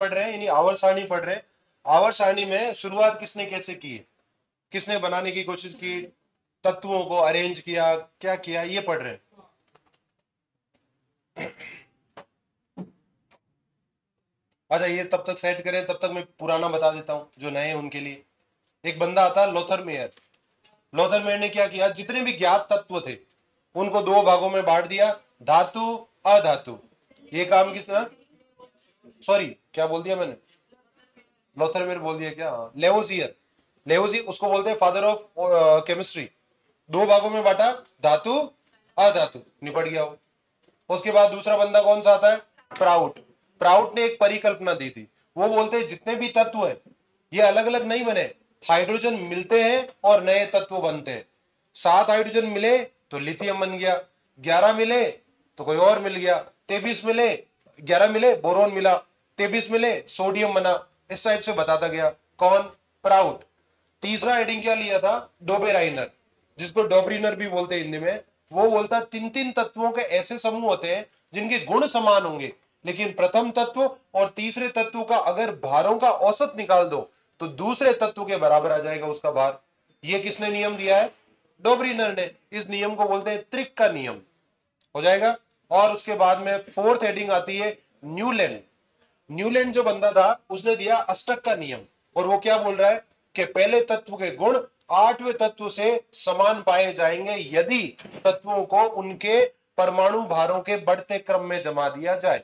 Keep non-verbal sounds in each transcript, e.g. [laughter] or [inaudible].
पढ़ रहे हैं आवर सारणी पढ़ रहे हैं। आवर सारणी में शुरुआत किसने कैसे की? है किसने बनाने की कोशिश की? तत्वों को अरेंज किया, क्या किया, ये पढ़ रहे अच्छा ये तब तक सेट करें, तब तक मैं पुराना बता देता हूँ, जो नए हैं उनके लिए। एक बंदा आता, लोथर मेयर। लोथर मेयर ने क्या किया? जितने भी ज्ञात तत्व थे, उनको दो भागों में बांट दिया, धातु, अधातु। ये काम किसने सॉरी क्या बोल दिया मैंने? लोथर मेयर बोल दिया क्या? लेवोसियर लेवोसी उसको बोलते हैं फादर ऑफ़ केमिस्ट्री दो भागों में बांटा, धातु, अधातु। निपट गया वो। उसके बाद दूसरा बंदा कौन सा आता है? प्राउट। प्राउट ने एक परिकल्पना दी थी। वो बोलते हैं, जितने भी तत्व है, ये अलग अलग नहीं बने। हाइड्रोजन मिलते हैं और नए तत्व बनते हैं। सात हाइड्रोजन मिले तो लिथियम बन गया। ग्यारह मिले तो कोई और मिल गया। तेबीस मिले, ग्यारह मिले, बोरोन मिला। तेबीस मिले, सोडियम बना। इस टाइप से बताता गया। कौन? प्राउट तीसरा हेडिंग क्या लिया था? डोबेराइनर। जिसको डोबरीनर भी बोलते हैं हिंदी में। वो बोलता तीन तीन तत्वों के ऐसे समूह होते हैं, जिनके गुण समान होंगे। लेकिन प्रथम तत्व और तीसरे तत्व का अगर भारों का औसत निकाल दो तो दूसरे तत्व के बराबर आ जाएगा उसका भार। ये किसने नियम दिया है? डोबरीनर ने। इस नियम को बोलते हैं, त्रिक का नियम। हो जाएगा। और उसके बाद में फोर्थ हेडिंग आती है न्यूलैंड न्यूलैंड जो बंदा था, उसने दिया अष्टक का नियम। और वो क्या बोल रहा है कि पहले तत्व के गुण आठवें तत्व से समान पाए जाएँगे, यदि तत्वों को उनके परमाणु भारों के बढ़ते क्रम में जमा दिया जाए।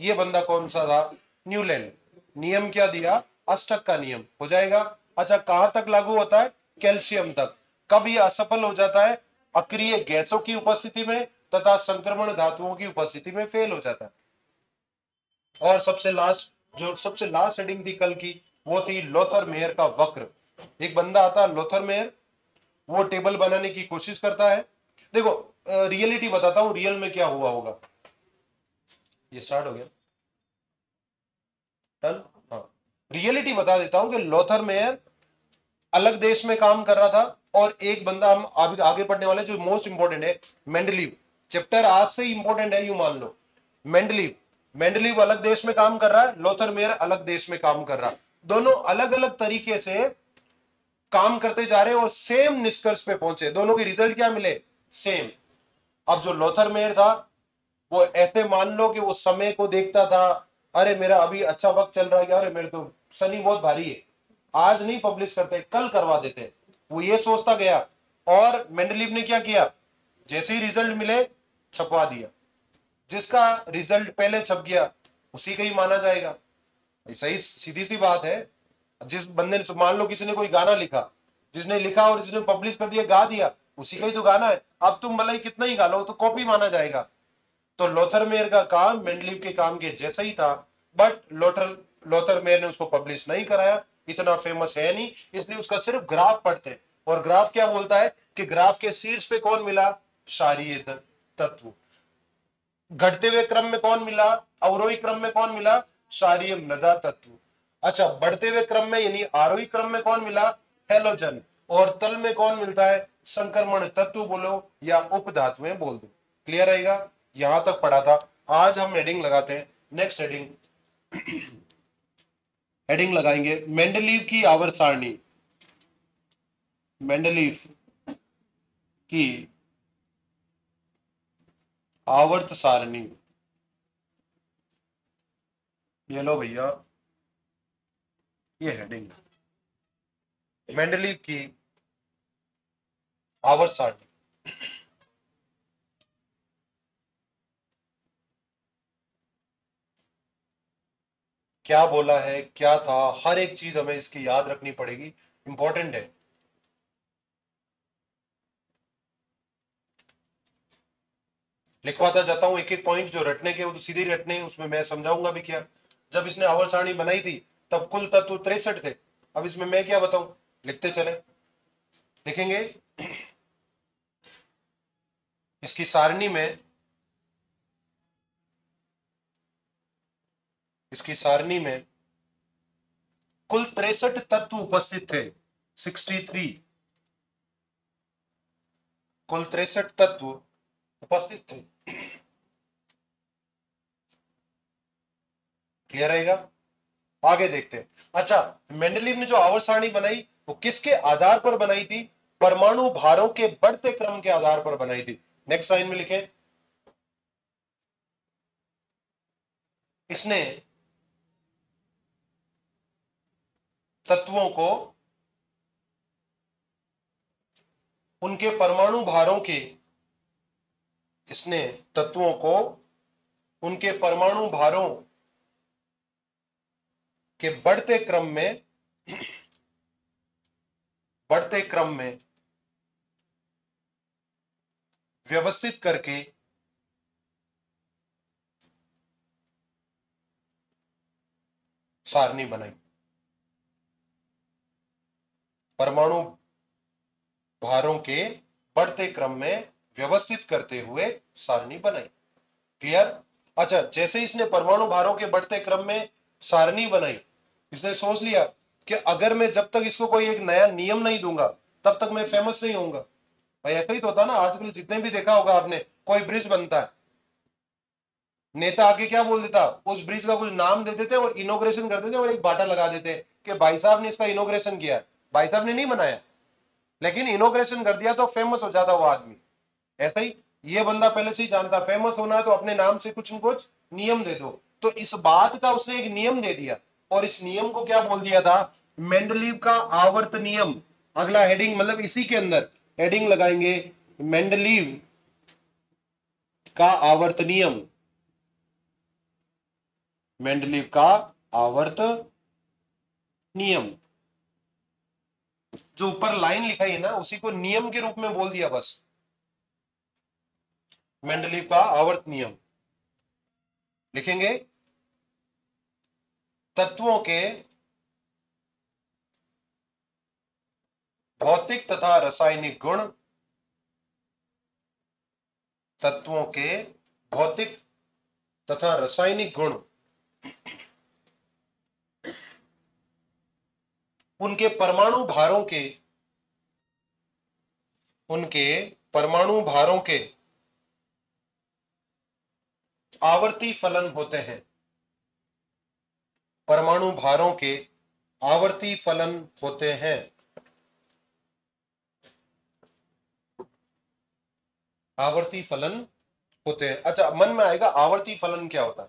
ये बंदा कौन सा था? न्यूलैंड। नियम क्या दिया? अष्टक का नियम। हो जाएगा? अच्छा कहाँ तक लागू होता है? कैल्शियम तक। कब ये असफल हो जाता है? अक्रिय गैसों की उपस्थिति में तथा संक्रमण धातुओं की उपस्थिति में फेल हो जाता है। और सबसे लास्ट जो सबसे लास्ट हेडिंग थी कल की, वो थी लोथर मेयर का वक्र। एक बंदा आता लोथर मेयर, वो टेबल बनाने की कोशिश करता है। देखो रियलिटी बताता हूँ रियल में क्या हुआ होगा। ये स्टार्ट हो गया। डन हाँ। रियलिटी बता देता हूँ कि लोथर मेयर अलग देश में काम कर रहा था और एक बंदा हम आगे आगे पढ़ने वाले जो मोस्ट इंपोर्टेंट है मेंडलीव चैप्टर आज से इंपोर्टेंट है यू मान लो। मेंडलीव मेंडलीव अलग देश में काम कर रहा है, लोथर मेयर अलग देश में काम कर रहा है। दोनों अलग अलग तरीके से काम करते जा रहे और सेम निष्कर्ष पे पहुँचे। दोनों के रिज़ल्ट क्या मिले? सेम अब जो लोथर मेयर था, वो ऐसे मान लो कि वो समय को देखता था, अरे मेरा अभी अच्छा वक्त चल रहा है अरे मेरे तो सनी बहुत भारी है। आज नहीं पब्लिश करते, कल करवा देते। वो ये सोचता गया। और मेंडलीव ने क्या किया? जैसे ही रिज़ल्ट मिले, छपवा दिया। जिसका रिज़ल्ट पहले छप गया, उसी का ही माना जाएगा। सही, सीधी सी बात है। जिस बंदे ने, मान लो किसी ने कोई गाना लिखा, जिसने लिखा और जिसने पब्लिश कर दिया, गा दिया, उसी का ही तो गाना है। अब तुम भले कितना ही गा लो तो कॉपी माना जाएगा। तो लोथर मेयर का काम मेंडलीव के काम के जैसा ही था बट लोथर मेयर ने उसको पब्लिश नहीं कराया, इतना फ़ेमस है नहीं, इसलिए उसका सिर्फ़ ग्राफ पढ़ते और ग्राफ क्या बोलता है कि ग्राफ के शीर्ष पे कौन मिला? क्षारीय तत्व। घटते हुए क्रम में कौन मिला? अवरोही क्रम में कौन मिला? क्षारीय मृदा तत्व। अच्छा बढ़ते हुए क्रम में, यानी आरोही क्रम में कौन मिला? हेलोजन। और तल में कौन मिलता है? संक्रमण तत्व बोलो या उप धातुएँ बोल दो। क्लियर रहेगा यहाँ तक पढ़ा था। आज हम हेडिंग लगाते हैं। नेक्स्ट हेडिंग हेडिंग लगाएँगे। मेंडलीव की आवर सारणी मेंडलीव की आवर्त सारणी। ये लो भैया, ये हेडिंग मेंडलीव की आवर्त सारणी। क्या बोला है, क्या था, हर एक चीज़ हमें इसकी याद रखनी पड़ेगी। इंपॉर्टेंट है। लिखवाता जाता हूँ एक एक पॉइंट जो रटने के, वो तो सीधे रटने हैं, उसमें मैं समझाऊँगा भी क्या। जब इसने आवर सारणी बनाई थी, तब कुल तत्व तिरसठ थे। अब इसमें मैं क्या बताऊँ? लिखते चले। लिखेंगे इसकी सारणी में, इसकी सारणी में कुल तिरसठ तत्व उपस्थित थे 63 कुल तिरसठ तत्व उपस्थित थे। क्लियर रहेगा आगे देखते हैं। अच्छा मेंडलीव ने जो आवर्त सारणी बनाई, वो किसके आधार पर बनाई थी? परमाणु भारों के बढ़ते क्रम के आधार पर बनाई थी। नेक्स्ट लाइन में लिखे। इसने तत्वों को, उनके परमाणु भारों के इसने तत्वों को, उनके परमाणु भारों के बढ़ते क्रम में, बढ़ते क्रम में व्यवस्थित करके सारणी बनाई। परमाणु भारों के बढ़ते क्रम में व्यवस्थित करते हुए सारणी बनाई। क्लियर अच्छा जैसे इसने परमाणु भारों के बढ़ते क्रम में सारणी बनाई, इसने सोच लिया कि अगर मैं जब तक इसको कोई एक नया नियम नहीं दूँगा, तब तक मैं फ़ेमस नहीं होऊँगा। भाई, ऐसा ही तो होता ना, आजकल जितने भी देखा होगा आपने, कोई ब्रिज बनता है। नेता आके क्या बोल देता? उस ब्रिज का कुछ नाम दे देते और इनोग्रेशन कर देते और एक बाटा लगा देते कि भाई साहब ने इसका इनोग्रेशन किया। भाई साहब ने नहीं बनाया, लेकिन इनोग्रेशन कर दिया तो फ़ेमस हो जाता वो आदमी। ऐसा ही, ये बंदा पहले से ही जानता फ़ेमस होना है तो अपने नाम से कुछ न कुछ नियम दे दो। तो इस बात का उसने एक नियम दे दिया, और इस नियम को क्या बोल दिया था? मेंडलीव का आवर्त नियम। अगला हेडिंग मतलब इसी के अंदर हेडिंग लगाएँगे मेंडलीव का आवर्त नियम। मेंडलीव का आवर्त नियम। जो ऊपर लाइन लिखाई है ना, उसी को नियम के रूप में बोल दिया बस। मेंडलीव का आवर्त नियम लिखेंगे, तत्वों के भौतिक तथा रासायनिक गुण, तत्वों के भौतिक तथा रासायनिक गुण, उनके परमाणु भारों के, उनके परमाणु भारों के आवर्ती फलन होते हैं। परमाणु भारों के आवर्ती फलन होते हैं। आवर्ती फलन होते हैं। अच्छा मन में आएगा आवर्ती फलन क्या होता है?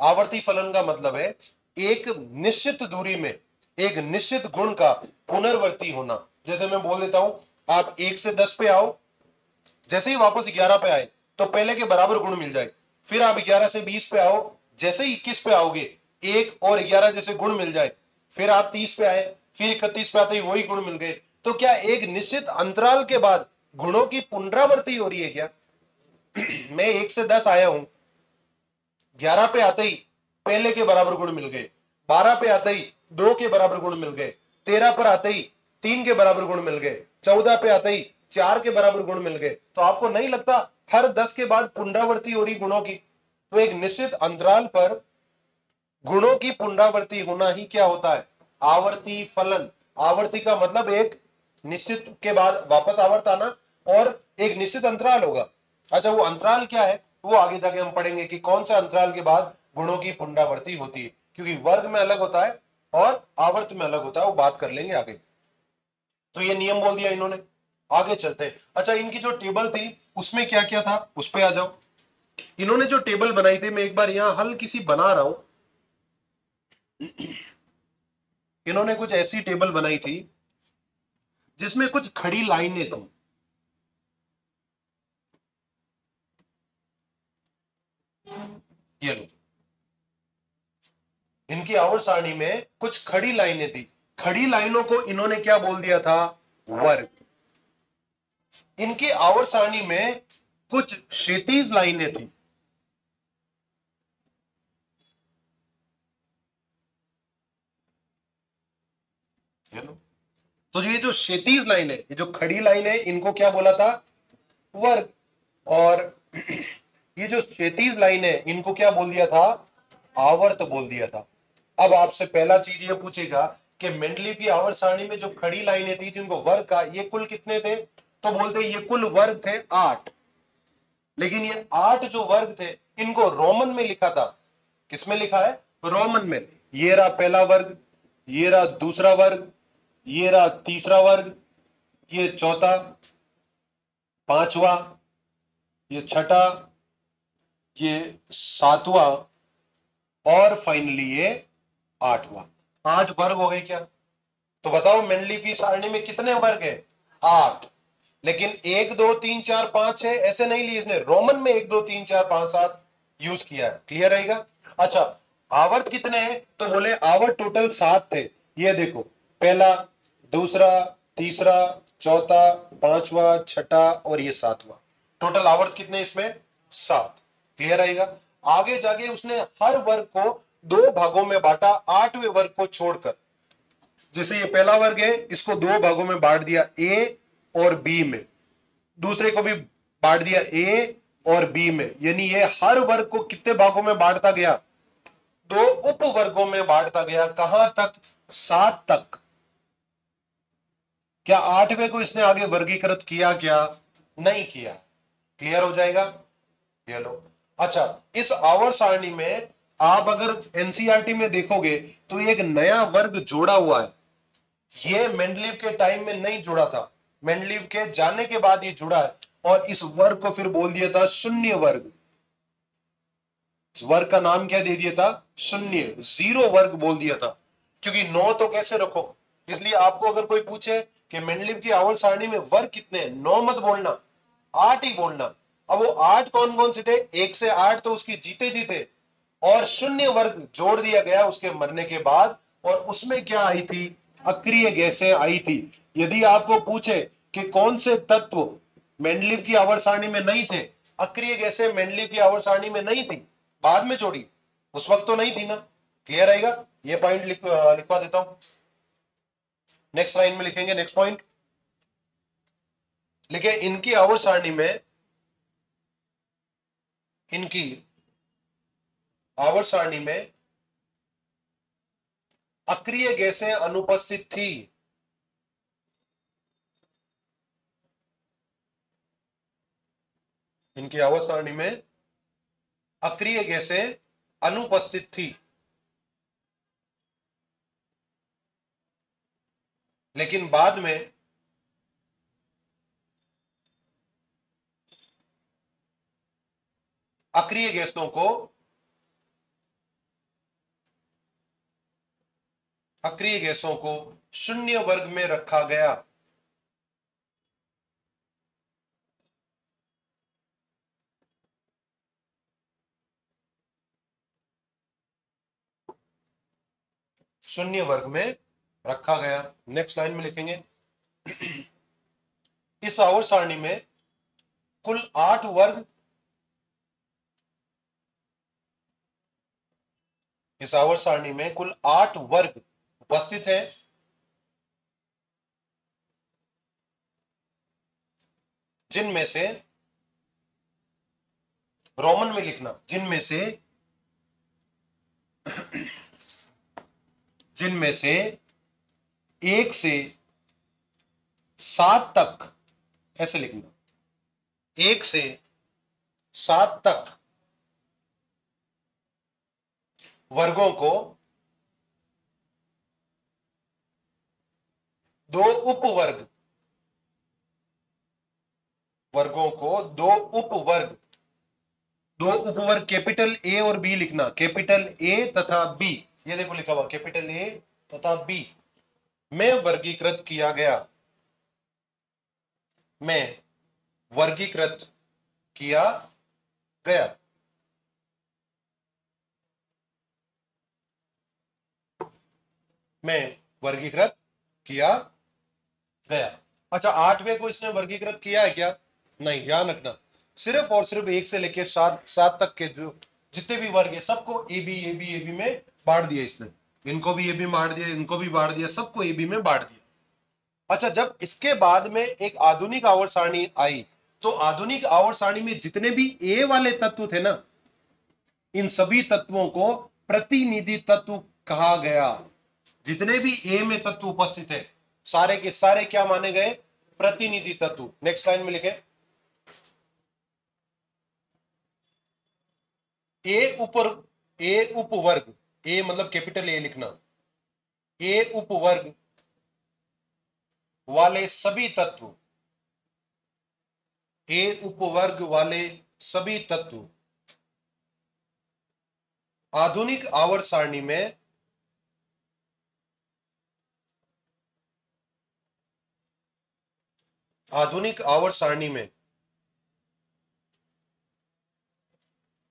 आवर्ती फलन का मतलब है एक निश्चित दूरी में, एक निश्चित गुण का पुनर्वर्ती होना। जैसे मैं बोल देता हूँ, आप एक से दस पे आओ, जैसे ही वापस ग्यारह पे आए तो पहले के बराबर गुण मिल जाए फिर आप ग्यारह से बीस पे आओ, जैसे ही इक्कीस पे आओगे, एक और ग्यारह जैसे गुण मिल जाए। फिर आप तीस पे आए, फिर इकतीस पे आते ही वही गुण मिल गए। तो क्या एक निश्चित अंतराल के बाद गुणों की पुनरावृत्ति हो रही है क्या? [clears throat] मैं एक से दस आया हूँ। ग्यारह पे आते ही पहले के बराबर गुण मिल गए। बारह पे आते ही दो के बराबर गुण मिल गए। तेरह पर आते ही तीन के बराबर गुण मिल गए। चौदह पे आते ही चार के बराबर गुण मिल गए। तो आपको नहीं लगता हर दस के बाद पुनरावृत्ति हो रही गुणों की तो एक निश्चित अंतराल पर गुणों की पुनरावृत्ति होना ही क्या होता है? आवर्ती फलन। आवर्ती का मतलब एक निश्चित के बाद वापस आवर्त आना और एक निश्चित अंतराल होगा। अच्छा वो अंतराल क्या है? वो आगे जाके हम पढ़ेंगे कि कौन सा अंतराल के बाद गुणों की पुनरावृत्ति होती है। क्योंकि वर्ग में अलग होता है और आवर्त में अलग होता है, वो बात कर लेंगे आगे। तो ये नियम बोल दिया इन्होंने। आगे चलते अच्छा इनकी जो टेबल थी उसमें क्या क्या था? उस पर आ जाओ। इन्होंने जो टेबल बनाई थी, मैं एक बार यहाँ हल किसी बना रहा हूँ। इन्होंने कुछ ऐसी टेबल बनाई थी, जिसमें कुछ खड़ी लाइनें थी। ये लो। इनकी आवर सारणी में कुछ खड़ी लाइनें थी। खड़ी लाइनों को इन्होंने क्या बोल दिया था? वर्ग। इनकी आवर सारणी में कुछ क्षितिज लाइनें थी। तो ये जो क्षितिज लाइन है ये जो खड़ी लाइन है इनको क्या बोला था? वर्ग। और [clears throat] ये जो क्षितिज लाइन है इनको क्या बोल दिया था? आवर्त बोल दिया था। अब आपसे पहला चीज़ ये पूछेगा कि मेंडली की आवर्त सारणी में जो खड़ी लाइनें थी, जिनको वर्ग का, ये कुल कितने थे? तो बोलते ये कुल वर्ग थे आठ। लेकिन ये आठ जो वर्ग थे, इनको रोमन में लिखा था। किसमें लिखा है? रोमन में। ये रहा पहला वर्ग, ये रहा दूसरा वर्ग, ये रहा तीसरा वर्ग, ये चौथा, पांचवा, ये छठा, ये सातवां, और फाइनली ये आठवां। आठ वर्ग हो गए क्या? तो बताओ मेंडलीपी सारणी में कितने वर्ग है? आठ। लेकिन एक, दो, तीन, चार, पाँच है, ऐसे नहीं लिए इसने। रोमन में एक, दो, तीन, चार, पाँच, सात यूज़ किया है। क्लियर रहेगा? अच्छा आवर्त कितने हैं? तो बोले आवर्त टोटल सात थे। ये देखो, पहला, दूसरा, तीसरा, चौथा, पांचवा, छठा और ये सातवां। टोटल आवर्त कितने इसमें? सात। क्लियर रहेगा? आगे जाके उसने हर वर्ग को दो भागों में बांटा, आठवें वर्ग को छोड़कर। जैसे ये पहला वर्ग है, इसको दो भागों में बांट दिया। ए और बी में। दूसरे को भी बांट दिया ए और बी में। यानी ये हर वर्ग को कितने भागों में बांटता गया? दो उप वर्गों में बांटता गया। कहाँ तक? सात तक। क्या आठवें को इसने आगे वर्गीकृत किया क्या? नहीं किया। क्लियर हो जाएगा? ये अच्छा इस आवर सारणी में आप अगर एनसीआरटी में देखोगे तो एक नया वर्ग जोड़ा हुआ है। ये मेंडलीव के टाइम में नहीं जुड़ा था। मेंडलीव के जाने के बाद ये जुड़ा है और इस वर्ग को फिर बोल दिया था शून्य वर्ग। वर्ग का नाम क्या दे दिया था? शून्य, ज़ीरो वर्ग बोल दिया था। क्योंकि नौ तो कैसे रखो? इसलिए आपको अगर कोई पूछे कि मेंडलीव की आवर सारणी में वर्ग कितने हैं, नौ मत बोलना, आठ ही बोलना। अब वो आठ कौन कौन से थे? एक से आठ तो उसकी जीते जीते और शून्य वर्ग जोड़ दिया गया उसके मरने के बाद और उसमें क्या आई थी? अक्रिय गैसें आई थी। यदि आपको पूछे कि कौन से तत्व मेंडलिव की आवर सारणी में नहीं थे अक्रिय गैसे मेंडलिव की आवर सारणी में नहीं थी बाद में छोड़ी उस वक्त तो नहीं थी ना। क्लियर आएगा? ये पॉइंट लिख, लिखवा देता हूँ। नेक्स्ट लाइन में लिखेंगे नेक्स्ट पॉइंट लिखे इनकी आवर सारणी में इनकी आवर सारणी में अक्रिय गैसें अनुपस्थित थी। इनकी आवर सारणी में अक्रिय गैसें अनुपस्थित थी। लेकिन बाद में अक्रिय गैसों को अक्रिय गैसों को शून्य वर्ग में रखा गया। शून्य वर्ग में रखा गया। नेक्स्ट लाइन में लिखेंगे। इस आवर सारणी में कुल आठ वर्ग इस आवर सारणी में कुल आठ वर्ग उपस्थित है। जिनमें से रोमन में लिखना, जिनमें से जिनमें से एक से सात तक, ऐसे लिखना एक से सात तक वर्गों को दो उपवर्ग, वर्गों को दो उपवर्ग दो उपवर्ग कैपिटल ए और बी लिखना, कैपिटल ए तथा बी ये देखो लिखा हुआ कैपिटल ए तथा बी में वर्गीकृत किया गया। में वर्गीकृत किया गया। में वर्गीकृत किया गया। अच्छा आठवें को इसने वर्गीकृत किया है क्या? नहीं, ध्यान रखना। सिर्फ़ और सिर्फ़ एक से लेकर सात सात तक के जो जितने भी वर्ग है, सबको A B A B A B में बांट दिया इसने। इनको भी ए बी बांट दिया, इनको भी बांट दिया, सबको ए बी में बांट दिया। अच्छा जब इसके बाद में एक आधुनिक आवर्त सारणी आई तो आधुनिक आवर्त सारणी में जितने भी ए वाले तत्व थे ना, इन सभी तत्वों को प्रतिनिधि तत्व कहा गया। जितने भी ए में तत्व उपस्थित है सारे के सारे क्या माने गए? प्रतिनिधि तत्व। नेक्स्ट लाइन में लिखे। ए ऊपर ए उपवर्ग। ए मतलब कैपिटल ए लिखना। ए उपवर्ग वाले सभी तत्व। ए उपवर्ग वाले सभी तत्व। आधुनिक आवर्त सारणी में आधुनिक आवर्त सारणी में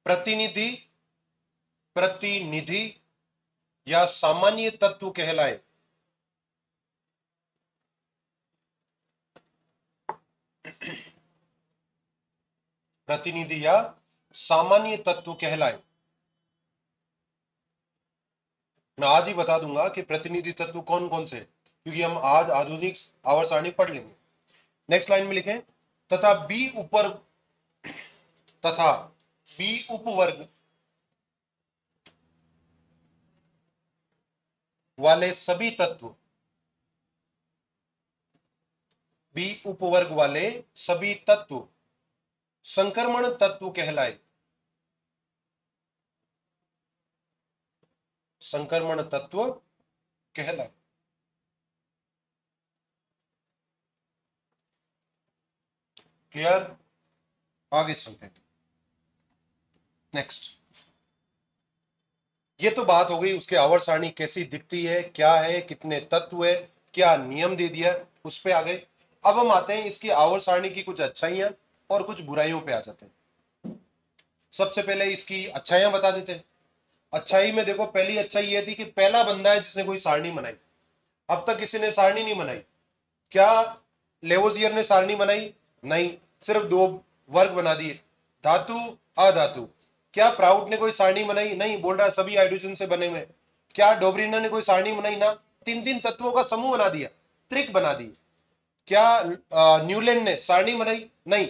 प्रतिनिधि प्रतिनिधि या सामान्य तत्व कहलाए। प्रतिनिधि या सामान्य तत्व कहलाए। मैं आज ही बता दूँगा कि प्रतिनिधि तत्व कौन कौन से क्योंकि हम आज आधुनिक आवर्त सारणी पढ़ लेंगे। नेक्स्ट लाइन में लिखें, तथा बी ऊपर तथा बी उपवर्ग वाले सभी तत्व, बी उपवर्ग वाले सभी तत्व, संक्रमण तत्व कहलाए। संक्रमण तत्व कहलाए। क्लियर? आगे चलते हैं। नेक्स्ट। ये तो बात हो गई उसके आवर सारणी कैसी दिखती है, क्या है, कितने तत्व है, क्या नियम दे दिया, उस पर आ गए अब हम आते हैं इसकी आवर सारणी की कुछ अच्छाइयाँ और कुछ बुराइयों पे आ जाते हैं। सबसे पहले इसकी अच्छाइयाँ बता देते हैं। अच्छाई में देखो, पहली अच्छाई ये थी कि पहला बंदा है जिसने कोई सारणी बनाई अब तक किसी ने सारणी नहीं बनाई क्या लेवोजियर ने सारणी बनाई नहीं। सिर्फ़ दो वर्ग बना दिए। धातु, अधातु। क्या प्राउड ने कोई सारणी बनाई नहीं, बोल रहा सभी हाइड्रोजन से बने हुए। क्या डोबरीना ने कोई सारणी बनाई ना। तीन तीन तत्वों का समूह बना दिया, त्रिक बना दी क्या न्यूलैंड ने सारणी बनाई नहीं।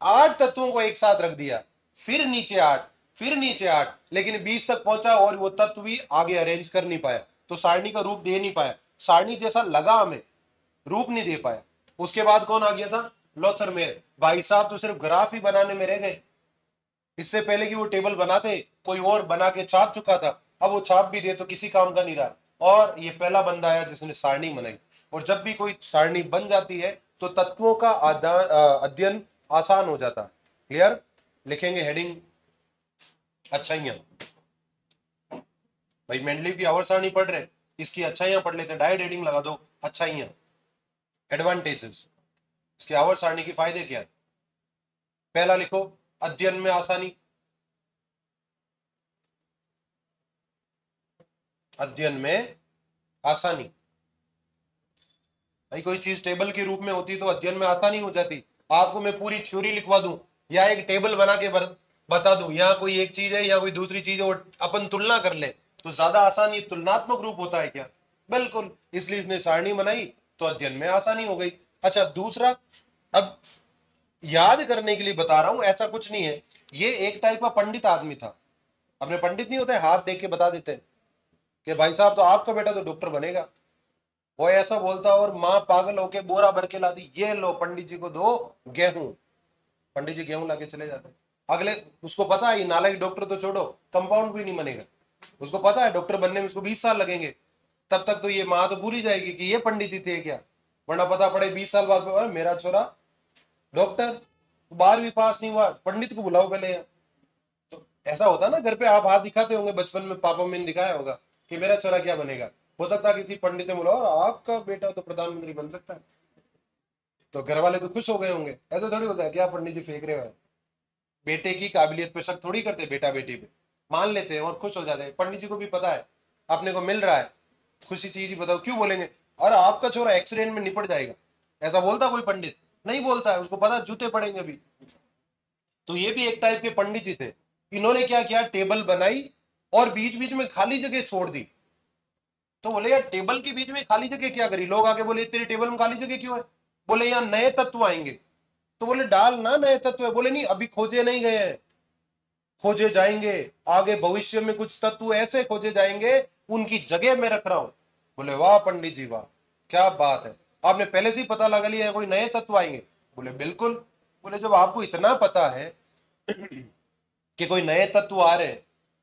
आठ तत्वों को एक साथ रख दिया। फिर नीचे आठ, फिर नीचे आठ, लेकिन बीस तक पहुँचा और वो तत्व भी आगे अरेंज कर नहीं पाया। तो सारणी का रूप दे नहीं पाया। सारणी जैसा लगा हमें रूप नहीं दे पाया। उसके बाद कौन आ गया था? Lothar Meyer. भाई साहब तो सिर्फ़ ग्राफ ही बनाने में रह गए। इससे पहले कि वो टेबल बनाते, कोई और बना के छाप चुका था, अब वो छाप भी दे तो किसी काम का नहीं रहा। और ये पहला बंदा आया जिसने सारणी बनाई और जब भी कोई सारणी बन जाती है तो तत्वों का अध्ययन आसान हो जाता। है क्लियर लिखेंगे हेडिंग अच्छाइयाँ। भाई मेंडली की आवर सारणी पढ़ रहे इसकी अच्छाइयाँ पढ़ लेते हैं। डायरेक्ट हेडिंग लगा दो, अच्छाइयाँ। एडवांटेजेस इसके आवर सारणी के फ़ायदे क्या पहला लिखो अध्ययन में आसानी। अध्ययन में आसानी। भाई, कोई चीज़ टेबल के रूप में होती तो अध्ययन में आसानी हो जाती। आपको मैं पूरी थ्योरी लिखवा दूँ, या एक टेबल बना के बता दूँ, या कोई एक चीज़ है, या कोई दूसरी चीज़ है और अपन तुलना कर ले तो ज़्यादा आसानी तुलनात्मक रूप होता है क्या? बिल्कुल, इसलिए इसने सारणी बनाई तो अध्ययन में आसानी हो गई। अच्छा दूसरा, अब याद करने के लिए बता रहा हूँ, ऐसा कुछ नहीं है। ये एक टाइप का पंडित आदमी था। अपने पंडित नहीं होते, हाथ देख के बता देते कि भाई साहब तो आपका बेटा तो डॉक्टर बनेगा। वो ऐसा बोलता और माँ पागल होके बोरा भर के ला दी ये लो, पंडित जी को दो गेहूँ। पंडित जी गेहूँ लाके चले जाते अगले, उसको पता है नालायक डॉक्टर तो छोड़ो कंपाउंड भी नहीं बनेगा। उसको पता है डॉक्टर बनने में उसको बीस साल लगेंगे। तब तक तो ये माँ तो भूल ही जाएगी कि ये पंडित जी थे क्या? वरना पता पड़े बीस साल बाद मेरा छोरा डॉक्टर बारहवीं पास नहीं हुआ, पंडित को बुलाओ पहले यहाँ। तो ऐसा होता ना, घर पे आप हाथ दिखाते होंगे, बचपन में पापा मैंने दिखाया होगा कि मेरा छोरा क्या बनेगा। हो सकता है किसी पंडित ने बुलाओ और आपका बेटा तो प्रधानमंत्री बन सकता है। तो घर वाले तो खुश हो गए होंगे। ऐसा थोड़ी होता है क्या पंडित जी फेंक रहे हो। बेटे की काबिलियत पे शक थोड़ी करते बेटा बेटी पे। मान लेते हैं और खुश हो जाते हैं। पंडित जी को भी पता है, अपने को मिल रहा है। खुशी चीज़ ही बताओ, क्यों बोलेंगे? और आपका छोरा एक्सीडेंट में निपट जाएगा। ऐसा बोलता कोई पंडित? नहीं बोलता है, उसको पता जूते पड़ेंगे अभी। तो ये भी एक टाइप के पंडित जी थे। इन्होंने क्या किया? टेबल बनाई और बीच बीच में खाली जगह छोड़ दी। तो बोले, यार, टेबल के बीच में खाली जगह क्या करी? लोग आके बोले, तेरे टेबल में खाली जगह क्यों है? बोले, यहाँ नए तत्व आएँगे। तो बोले, डाल ना नए तत्व है। बोले, नहीं, अभी खोजे नहीं गए हैं। खोजे जाएँगे। आगे भविष्य में कुछ तत्व ऐसे खोजे जाएँगे, उनकी जगह में रख रहा हूँ। बोले, वाह पंडित जी, वाह। क्या बात है। आपने पहले से ही पता लगा लिया है, कोई नए तत्व आएँगे। बोले, बिल्कुल। बोले, जब आपको इतना पता है कि कोई नए तत्व आ रहे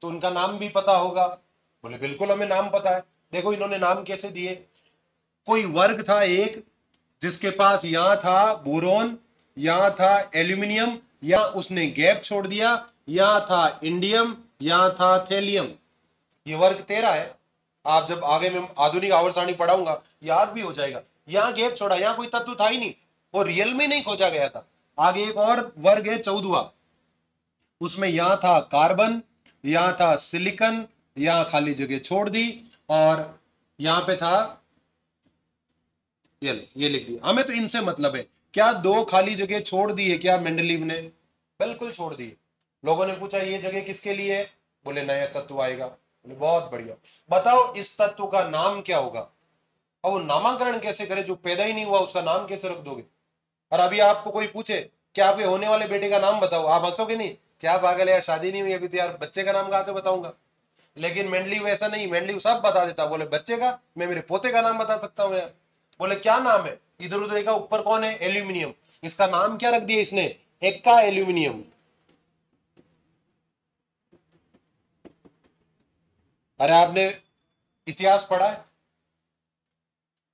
तो उनका नाम भी पता होगा। बोले, बिल्कुल हमें नाम पता है। देखो, इन्होंने नाम कैसे दिए। कोई वर्ग था एक, जिसके पास यहाँ था बोरोन, यहाँ था एल्यूमिनियम या उसने गैप छोड़ दिया, यहाँ था इंडियम, यहाँ था थेलियम। ये वर्ग तेरह है। आप जब आगे में आधुनिक आवर्साणी पढ़ाऊँगा, याद भी हो जाएगा। यहाँ गैप छोड़ा, यहाँ कोई तत्व था ही नहीं। वो रियल में नहीं खोजा गया था। आगे एक और वर्ग है, चौदवा। उसमें यहाँ था कार्बन, यहाँ था सिलिकन, यहाँ खाली जगह छोड़ दी और यहाँ पे था ये ये लिख दिया। हमें तो इनसे मतलब है। क्या दो खाली जगह छोड़ दी है क्या मेंडलीव ने? बिल्कुल छोड़ दी। लोगों ने पूछा, ये जगह किसके लिए बोले, नया तत्व आएगा। बोले, बहुत बढ़िया। बताओ, इस तत्व का नाम क्या होगा? अब वो नामांकरण कैसे करे, जो पैदा ही नहीं हुआ, उसका नाम कैसे रख दोगे? और अभी आपको कोई पूछे क्या आपके होने वाले बेटे का नाम बताओ, आप हंसोगे नहीं? क्या पागल यार, शादी नहीं हुई अभी तो यार, बच्चे का नाम कहाँ से बताऊँगा? लेकिन मेंडली वैसा नहीं, मेंडली सब बता देता, बोले, बच्चे का, मैं मेरे पोते का नाम बता सकता हूँ यार। बोले, क्या नाम है? इधर उधर देखा, ऊपर कौन है? एल्यूमिनियम। इसका नाम क्या रख दिया इसने? एक्का एल्यूमिनियम। अरे आपने इतिहास पढ़ा है?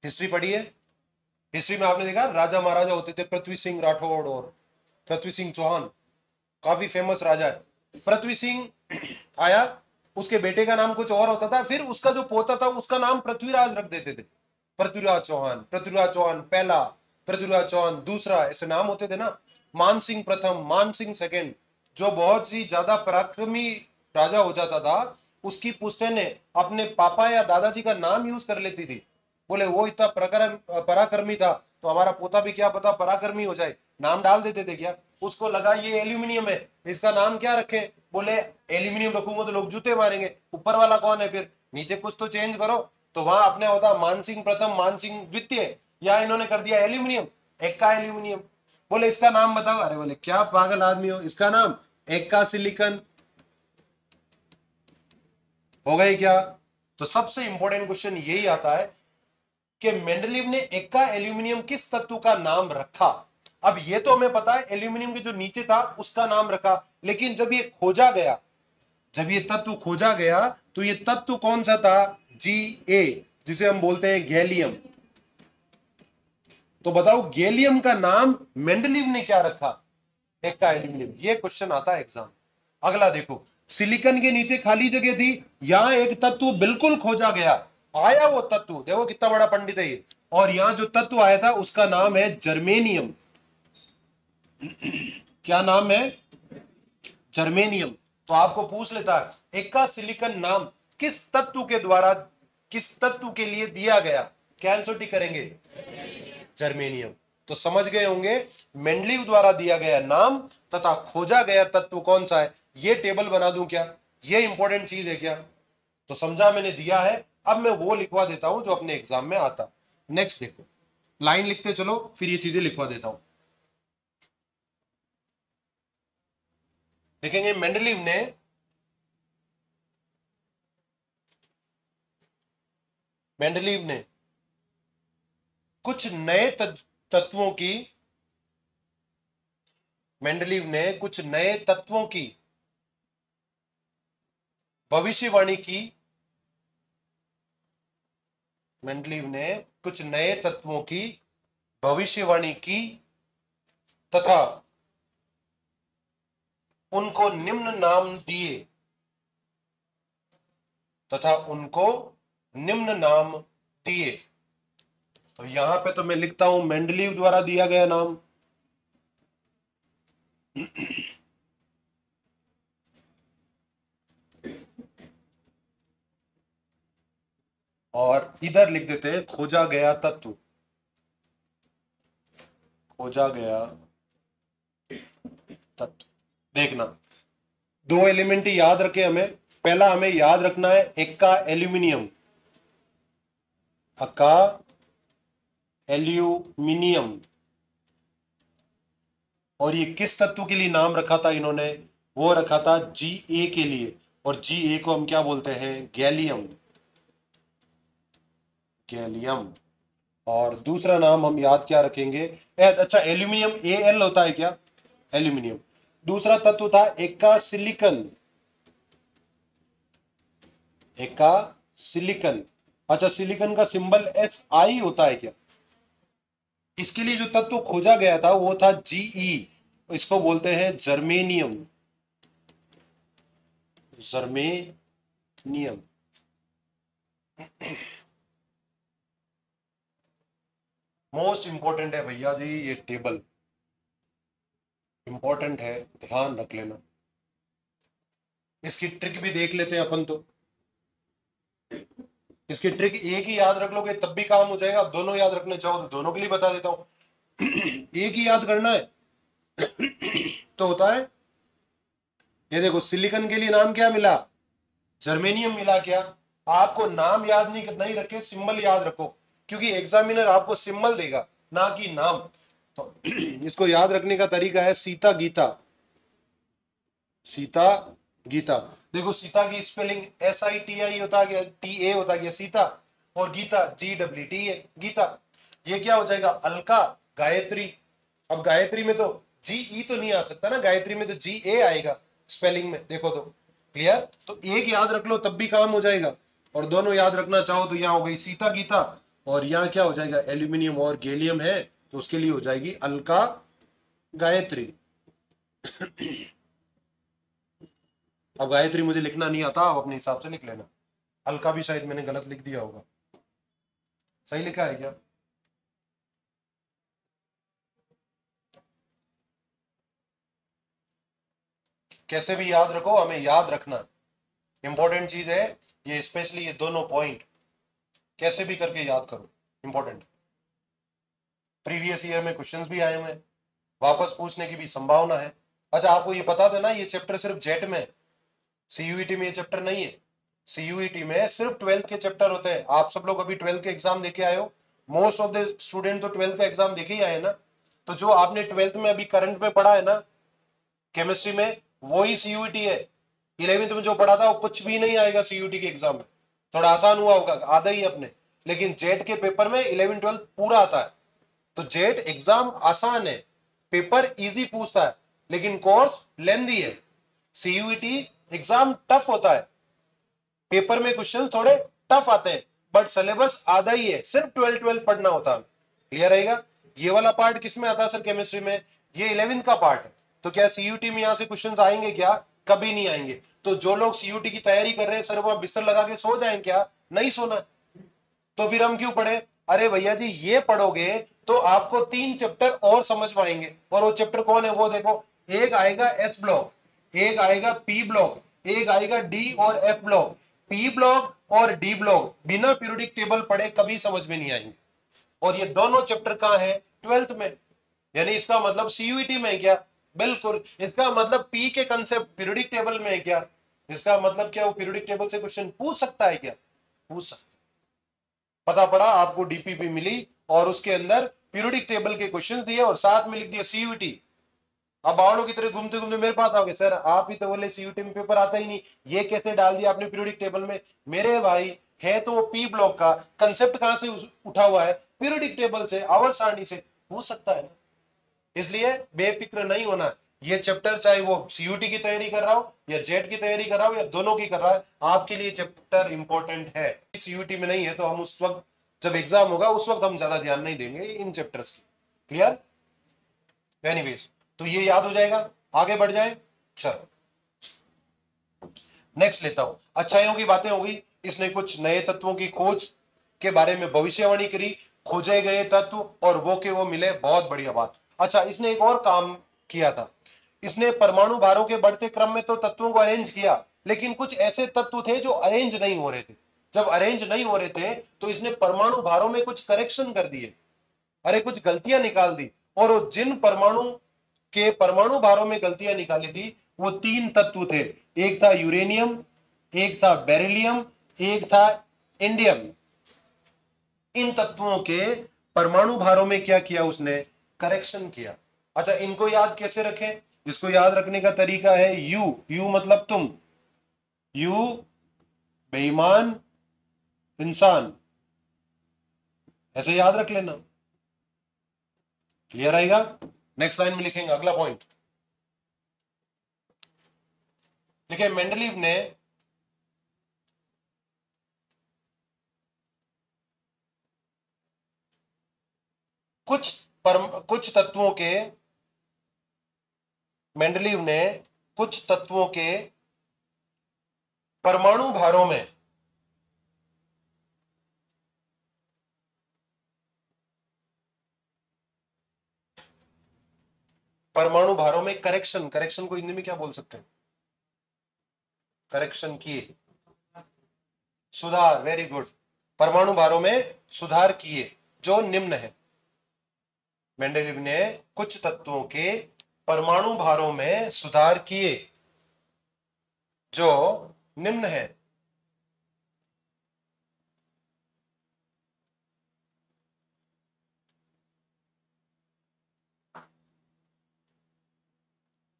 हिस्ट्री पढ़ी है? हिस्ट्री में आपने देखा, राजा महाराजा होते थे पृथ्वी सिंह राठौड़ और पृथ्वी सिंह चौहान। काफ़ी फ़ेमस राजा है। पृथ्वी सिंह [clears throat] आया, उसके बेटे का नाम कुछ और होता था, फिर उसका जो पोता था, उसका नाम पृथ्वीराज रख देते थे। पृथ्वीराज चौहान पृथ्वीराज चौहान पहला, पृथ्वीराज चौहान दूसरा, ऐसे नाम होते थे ना। मान सिंह प्रथम, मान सिंह सेकेंड जो बहुत ही ज़्यादा पराक्रमी राजा हो जाता था, उसकी पुश्ते ने अपने पापा या दादाजी का नाम यूज़ कर लेती थी। बोले, वो इतना पराक्रमी था तो हमारा पोता भी क्या पता पराक्रमी हो जाए? नाम डाल देते थे क्या? उसको लगा, ये एल्यूमिनियम है, इसका नाम क्या रखे? बोले, एल्यूमिनियम रखूँगा तो लोग जूते मारेंगे, ऊपर वाला कौन है फिर? नीचे कुछ तो चेंज करो। तो वहाँ अपने होता मानसिंह प्रथम मानसिंह द्वितीय, या इन्होंने कर दिया एल्यूमिनियम, एक्का एल्यूमिनियम। बोले, इसका नाम बताओ। अरे बोले, क्या पागल आदमी हो, इसका नाम एक्का सिलिकन हो गई क्या? तो सबसे इंपॉर्टेंट क्वेश्चन यही आता है कि मेंडलीव ने एक्का एल्यूमिनियम किस तत्व का नाम रखा। अब ये तो हमें पता है, एल्यूमिनियम के जो नीचे था, उसका नाम रखा। लेकिन जब ये खोजा गया, जब ये तत्व खोजा गया तो ये तत्व कौन सा था? जी ए जिसे हम बोलते हैं गैलियम। तो बताओ, गैलियम का नाम मेंडलिव ने क्या रखा? एक्का एल्यूमिनियम। ये क्वेश्चन आता है एग्ज़ाम अगला देखो, सिलिकन के नीचे खाली जगह थी, यहाँ एक तत्व बिल्कुल खोजा गया। आया वो तत्व। देखो कितना बड़ा पंडित है ये। और यहाँ जो तत्व आया था, उसका नाम है जर्मेनियम। क्या नाम है? जर्मेनियम। तो आपको पूछ लेता है, एक सिलिकन नाम किस तत्व के द्वारा, किस तत्व के लिए दिया गया? क्या करेंगे? जर्मेनियम। तो समझ गए होंगे मेंडलीव द्वारा दिया गया नाम तथा खोजा गया तत्व कौन सा है? ये टेबल बना दूँ क्या? ये इंपॉर्टेंट चीज़ है क्या? तो समझा मैंने दिया है अब मैं वो लिखवा देता हूँ जो अपने एग्ज़ाम में आता। नेक्स्ट देखो। लाइन लिखते चलो, फिर ये चीज़ें लिखवा देता हूँ। देखेंगे मेंडलीव ने मेंडलीव ने कुछ नए तत्वों की मेंडलीव ने कुछ नए तत्वों की भविष्यवाणी की मेंडलीव ने कुछ नए तत्वों की, भविष्यवाणी की तथा उनको निम्न नाम दिए तथा उनको निम्न नाम दिए। तो यहाँ पे तो मैं लिखता हूँ मेंडलीव द्वारा दिया गया नाम। और इधर लिख देते, खोजा गया तत्व। खोजा गया तत्व। देखना, दो एलिमेंट याद रखे हमें। पहला हमें याद रखना है, एक का एल्यूमिनियम अक्का एल्यूमिनियम और ये किस तत्व के लिए नाम रखा था इन्होंने? वो रखा था जी ए के लिए। और जी ए को हम क्या बोलते हैं? गैलियम गैलियम और दूसरा नाम हम याद क्या रखेंगे? ए, अच्छा एल्यूमिनियम ए एल होता है क्या? एल्यूमिनियम। दूसरा तत्व था एक्का सिलिकन। एक सिलिकन। अच्छा सिलिकन का सिंबल एस आई होता है क्या? इसके लिए जो तत्व खोजा गया था वो था जीई। इसको बोलते हैं जर्मेनियम। जर्मेनियम। मोस्ट इंपॉर्टेंट है भैया जी, ये टेबल इंपॉर्टेंट है, ध्यान रख लेना. इसकी ट्रिक भी देख लेते हैं अपन तो. इसकी ट्रिक एक ही याद रख लोगे, तब भी काम हो जाएगा. आप दोनों याद रखना चाहो तो दोनों के लिए बता देता हूँ. [clears throat] एक ही याद करना है [clears throat] तो होता है, ये देखो सिलिकन के लिए नाम क्या मिला? जर्मेनियम मिला क्या? आपको नाम याद नहीं नहीं रखे सिंबल याद रखो. क्योंकि एग्जामिनर आपको सिंबल देगा, ना कि नाम। तो [clears throat] इसको याद रखने का तरीका है सीता गीता। सीता गीता। देखो, सीता की spelling S I T I होता गया टी ए होता गया, सीता। और Geeta G W T A Geeta. ये क्या हो जाएगा? अलका, गायत्री। अब गायत्री में तो जी ई तो नहीं आ सकता ना, गायत्री में तो जी ए आएगा स्पेलिंग में। देखो तो क्लियर तो एक याद रख लो, तब भी काम हो जाएगा। और दोनों याद रखना चाहो तो यहाँ हो गई सीता गीता। और यहाँ क्या हो जाएगा? एल्यूमिनियम और गैलियम है तो उसके लिए हो जाएगी अलका गायत्री। [coughs] अब गायत्री मुझे लिखना नहीं आता, आप अपने हिसाब से लिख लेना। अलका भी शायद मैंने गलत लिख दिया होगा। सही लिखा है क्या? कैसे भी याद रखो, हमें याद रखना। इंपॉर्टेंट चीज़ है, ये स्पेशली ये दोनों पॉइंट कैसे भी करके याद करो इंपॉर्टेंट प्रीवियस ईयर में क्वेश्चंस भी आए हुए हैं, वापस पूछने की भी संभावना है। अच्छा आपको ये पता था ना, ये चैप्टर सिर्फ़ जेट में सीयूईटी में ये चैप्टर नहीं है। सीयूईटी में सिर्फ़ ट्वेल्थ के चैप्टर होते हैं। आप सब लोग अभी ट्वेल्थ के एग्ज़ाम देके आए हो। मोस्ट ऑफ़ द स्टूडेंट तो ट्वेल्थ का एग्ज़ाम देखे ही आए ना। तो जो आपने ट्वेल्थ में अभी करंट में पढ़ा है ना केमिस्ट्री में, वो ही सीयूटी है। इलेवेंथ में जो पढ़ा था, वो कुछ भी नहीं आएगा सीयूटी के एग्ज़ाम में। थोड़ा आसान हुआ होगा, आधा ही अपने। लेकिन जेट के पेपर में इलेवन ट्वेल्थ पूरा आता है। तो जेट एग्ज़ाम आसान है, पेपर इजी पूछता है, लेकिन कोर्स लेंदी है। सीयूटी एग्ज़ाम टफ होता है। पेपर में क्वेश्चन थोड़े टफ आते हैं बट सिलेबस आधा ही है, सिर्फ़ ट्वेल्थ ट्वेल्थ पढ़ना होता है। क्लियर रहेगा? ये वाला पार्ट किसमें आता है सर केमिस्ट्री में? ये इलेवेंथ का पार्ट है। तो क्या सीयूटी में यहाँ से क्वेश्चन आएँगे क्या? कभी नहीं आएँगे। तो जो लोग सीयूटी की तैयारी कर रहे हैं, सर, वो बिस्तर लगा के सो जाए क्या? नहीं सोना। तो फिर हम क्यों पढ़े? अरे भैया जी, ये पढ़ोगे तो आपको तीन चैप्टर और समझ पाएँगे। और वो चैप्टर कौन है? वो देखो, एक आएगा एस ब्लॉक एक आएगा पी ब्लॉक एक आएगा डी और एफ़ ब्लॉक पी ब्लॉक और डी ब्लॉक बिना पीरियोडिक टेबल पढ़े कभी समझ में नहीं आएँगे। और ये दोनों चैप्टर कहाँ है? ट्वेल्थ में। यानी इसका मतलब सीयूटी में क्या? बिल्कुल। इसका मतलब पी के कंसेप्ट पीरियोडिक टेबल में क्या? इसका मतलब क्या, वो पीरियोडिक टेबल से क्वेश्चन पूछ सकता है क्या? पूछ सकता पता पड़ा, आपको डीपीपी मिली और उसके अंदर पीरियोडिक टेबल के क्वेश्चंस दिए और साथ में लिख दिया सीयूटी अब बावड़ों की तरह घूमते घूमते मेरे पास आओगे। सर, आप ही तो बोले सीयूटी में पेपर आता ही नहीं। ये कैसे डाल दिया आपने पीरियोडिक टेबल में? मेरे भाई, है तो वो पी ब्लॉक का कंसेप्ट कहाँ से उठा हुआ है? पीरियोडिक टेबल से आवर सारणी से। पूछ सकता है इसलिए बेफिक्र नहीं होना। ये चैप्टर चाहे वो सीयूटी की तैयारी कर रहा हो, या जेट की तैयारी कर रहा हो, या दोनों की कर रहा है, आपके लिए चैप्टर इंपॉर्टेंट है। सीयूटी में नहीं है तो हम उस वक्त, जब एग्ज़ाम होगा, उस वक्त हम ज़्यादा ध्यान नहीं देंगे इन चैप्टर्स की। क्लियर एनीवेज तो ये याद हो जाएगा। आगे बढ़ जाए। चलो। नेक्स्ट लेता हूँ। अच्छाइयों की बातें होगी इसने कुछ नए तत्वों की खोज के बारे में भविष्यवाणी करी। खोजे गए तत्व और वो के वो मिले। बहुत बढ़िया बात। अच्छा इसने एक और काम किया था। इसने परमाणु भारों के बढ़ते क्रम में तो तत्वों को अरेंज किया, लेकिन कुछ ऐसे तत्व थे जो अरेंज नहीं हो रहे थे। जब अरेंज नहीं हो रहे थे तो इसने परमाणु भारों में कुछ करेक्शन कर दिए। अरे, कुछ गलतियाँ निकाल दी। और जिन परमाणु के परमाणु भारों में गलतियाँ निकाली थी, वो तीन तत्व थे। एक था यूरेनियम एक था बेरिलियम एक था इंडियम इन तत्वों के परमाणु भारों में क्या किया उसने? करेक्शन किया। अच्छा इनको याद कैसे रखें? इसको याद रखने का तरीका है यू। यू मतलब तुम। यू बेईमान इंसान। ऐसे याद रख लेना। क्लियर आएगा? नेक्स्ट लाइन में लिखेंगे अगला पॉइंट देखिये मेंडलीव ने कुछ परम, कुछ तत्वों के मेंडलीव ने कुछ तत्वों के परमाणु भारों में परमाणु भारों में करेक्शन करेक्शन को हिंदी में क्या बोल सकते हैं? करेक्शन किए। सुधार वेरी गुड परमाणु भारों में सुधार किए, जो निम्न है। मेंडेलिव ने कुछ तत्वों के परमाणु भारों में सुधार किए, जो निम्न है।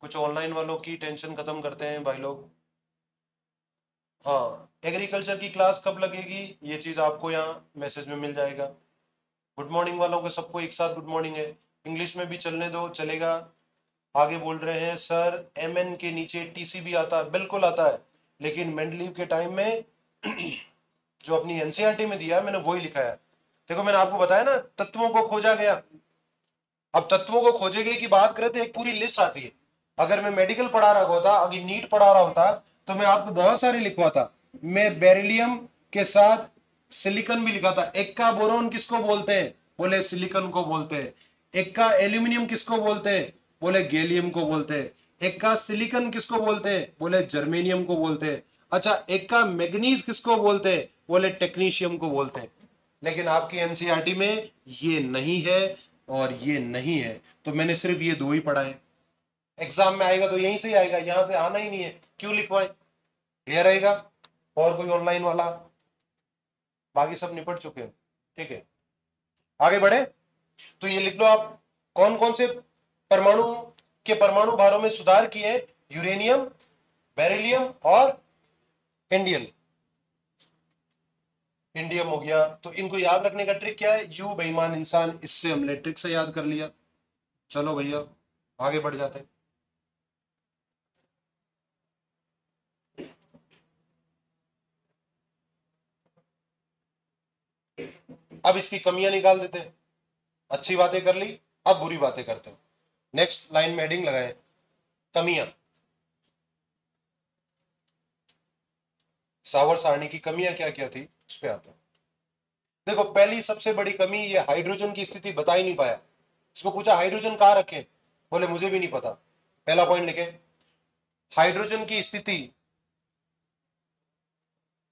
कुछ ऑनलाइन वालों की टेंशन खत्म करते हैं भाई लोग। हाँ एग्रीकल्चर की क्लास कब लगेगी? ये चीज़ आपको यहाँ मैसेज में मिल जाएगा। गुड मॉर्निंग वालों को सबको एक साथ गुड मॉर्निंग है। इंग्लिश में भी चलने दो, चलेगा। आगे बोल रहे हैं, सर एम एन के नीचे टीसी भी आता है बिल्कुल आता है। लेकिन मेंडलीव के टाइम में [clears throat] जो अपनी एनसीआरटी में दिया मैंने वही लिखा है। देखो, मैंने आपको बताया ना, तत्वों को खोजा गया। अब तत्वों को खोजे गए की बात करें तो एक पूरी लिस्ट आती है। अगर मैं मेडिकल पढ़ा रहा होता, अगर नीट पढ़ा रहा होता तो मैं आपको बहुत सारे लिखवाता। मैं बेरिलियम के साथ सिलिकन भी लिखा था एक्का बोरोन किसको बोलते हैं? बोले सिलिकन को बोलते हैं। एक्का एल्यूमिनियम किसको बोलते हैं? बोले गैलियम को बोलते हैं। एक्का सिलिकन किसको बोलते हैं? बोले जर्मेनियम को बोलते हैं। अच्छा एक्का मैग्नीज किसको बोलते हैं? बोले टेक्नीशियम को बोलते हैं। लेकिन आपकी एनसीआरटी में ये नहीं है और ये नहीं है। तो मैंने सिर्फ़ ये दो ही पढ़ा है एग्ज़ाम में आएगा तो यहीं से ही आएगा, यहाँ से आना ही नहीं है। क्यों लिखवाए? क्लियर रहेगा? और कोई ऑनलाइन वाला? बाकी सब निपट चुके हैं। ठीक है। आगे बढ़े। तो ये लिख लो आप। कौन कौन से परमाणु के परमाणु भारों में सुधार किए यूरेनियम, बेरिलियम और इंडियन। इंडियम हो गया। तो इनको याद रखने का ट्रिक क्या है? यू बेईमान इंसान, इससे हमने ट्रिक से याद कर लिया। चलो भैया, आगे बढ़ जाते हैं। अब इसकी कमियाँ निकाल देते हैं। अच्छी बातें कर ली, अब बुरी बातें करते हैं। नेक्स्ट लाइन में हेडिंग लगाए। कमियाँ। सावर सारणी की कमियाँ क्या क्या थी, उस पर आते हैं। देखो, पहली सबसे बड़ी कमी ये हाइड्रोजन की स्थिति बता ही नहीं पाया। इसको पूछा हाइड्रोजन कहाँ रखे? बोले, मुझे भी नहीं पता। पहला पॉइंट लिखे। हाइड्रोजन की स्थिति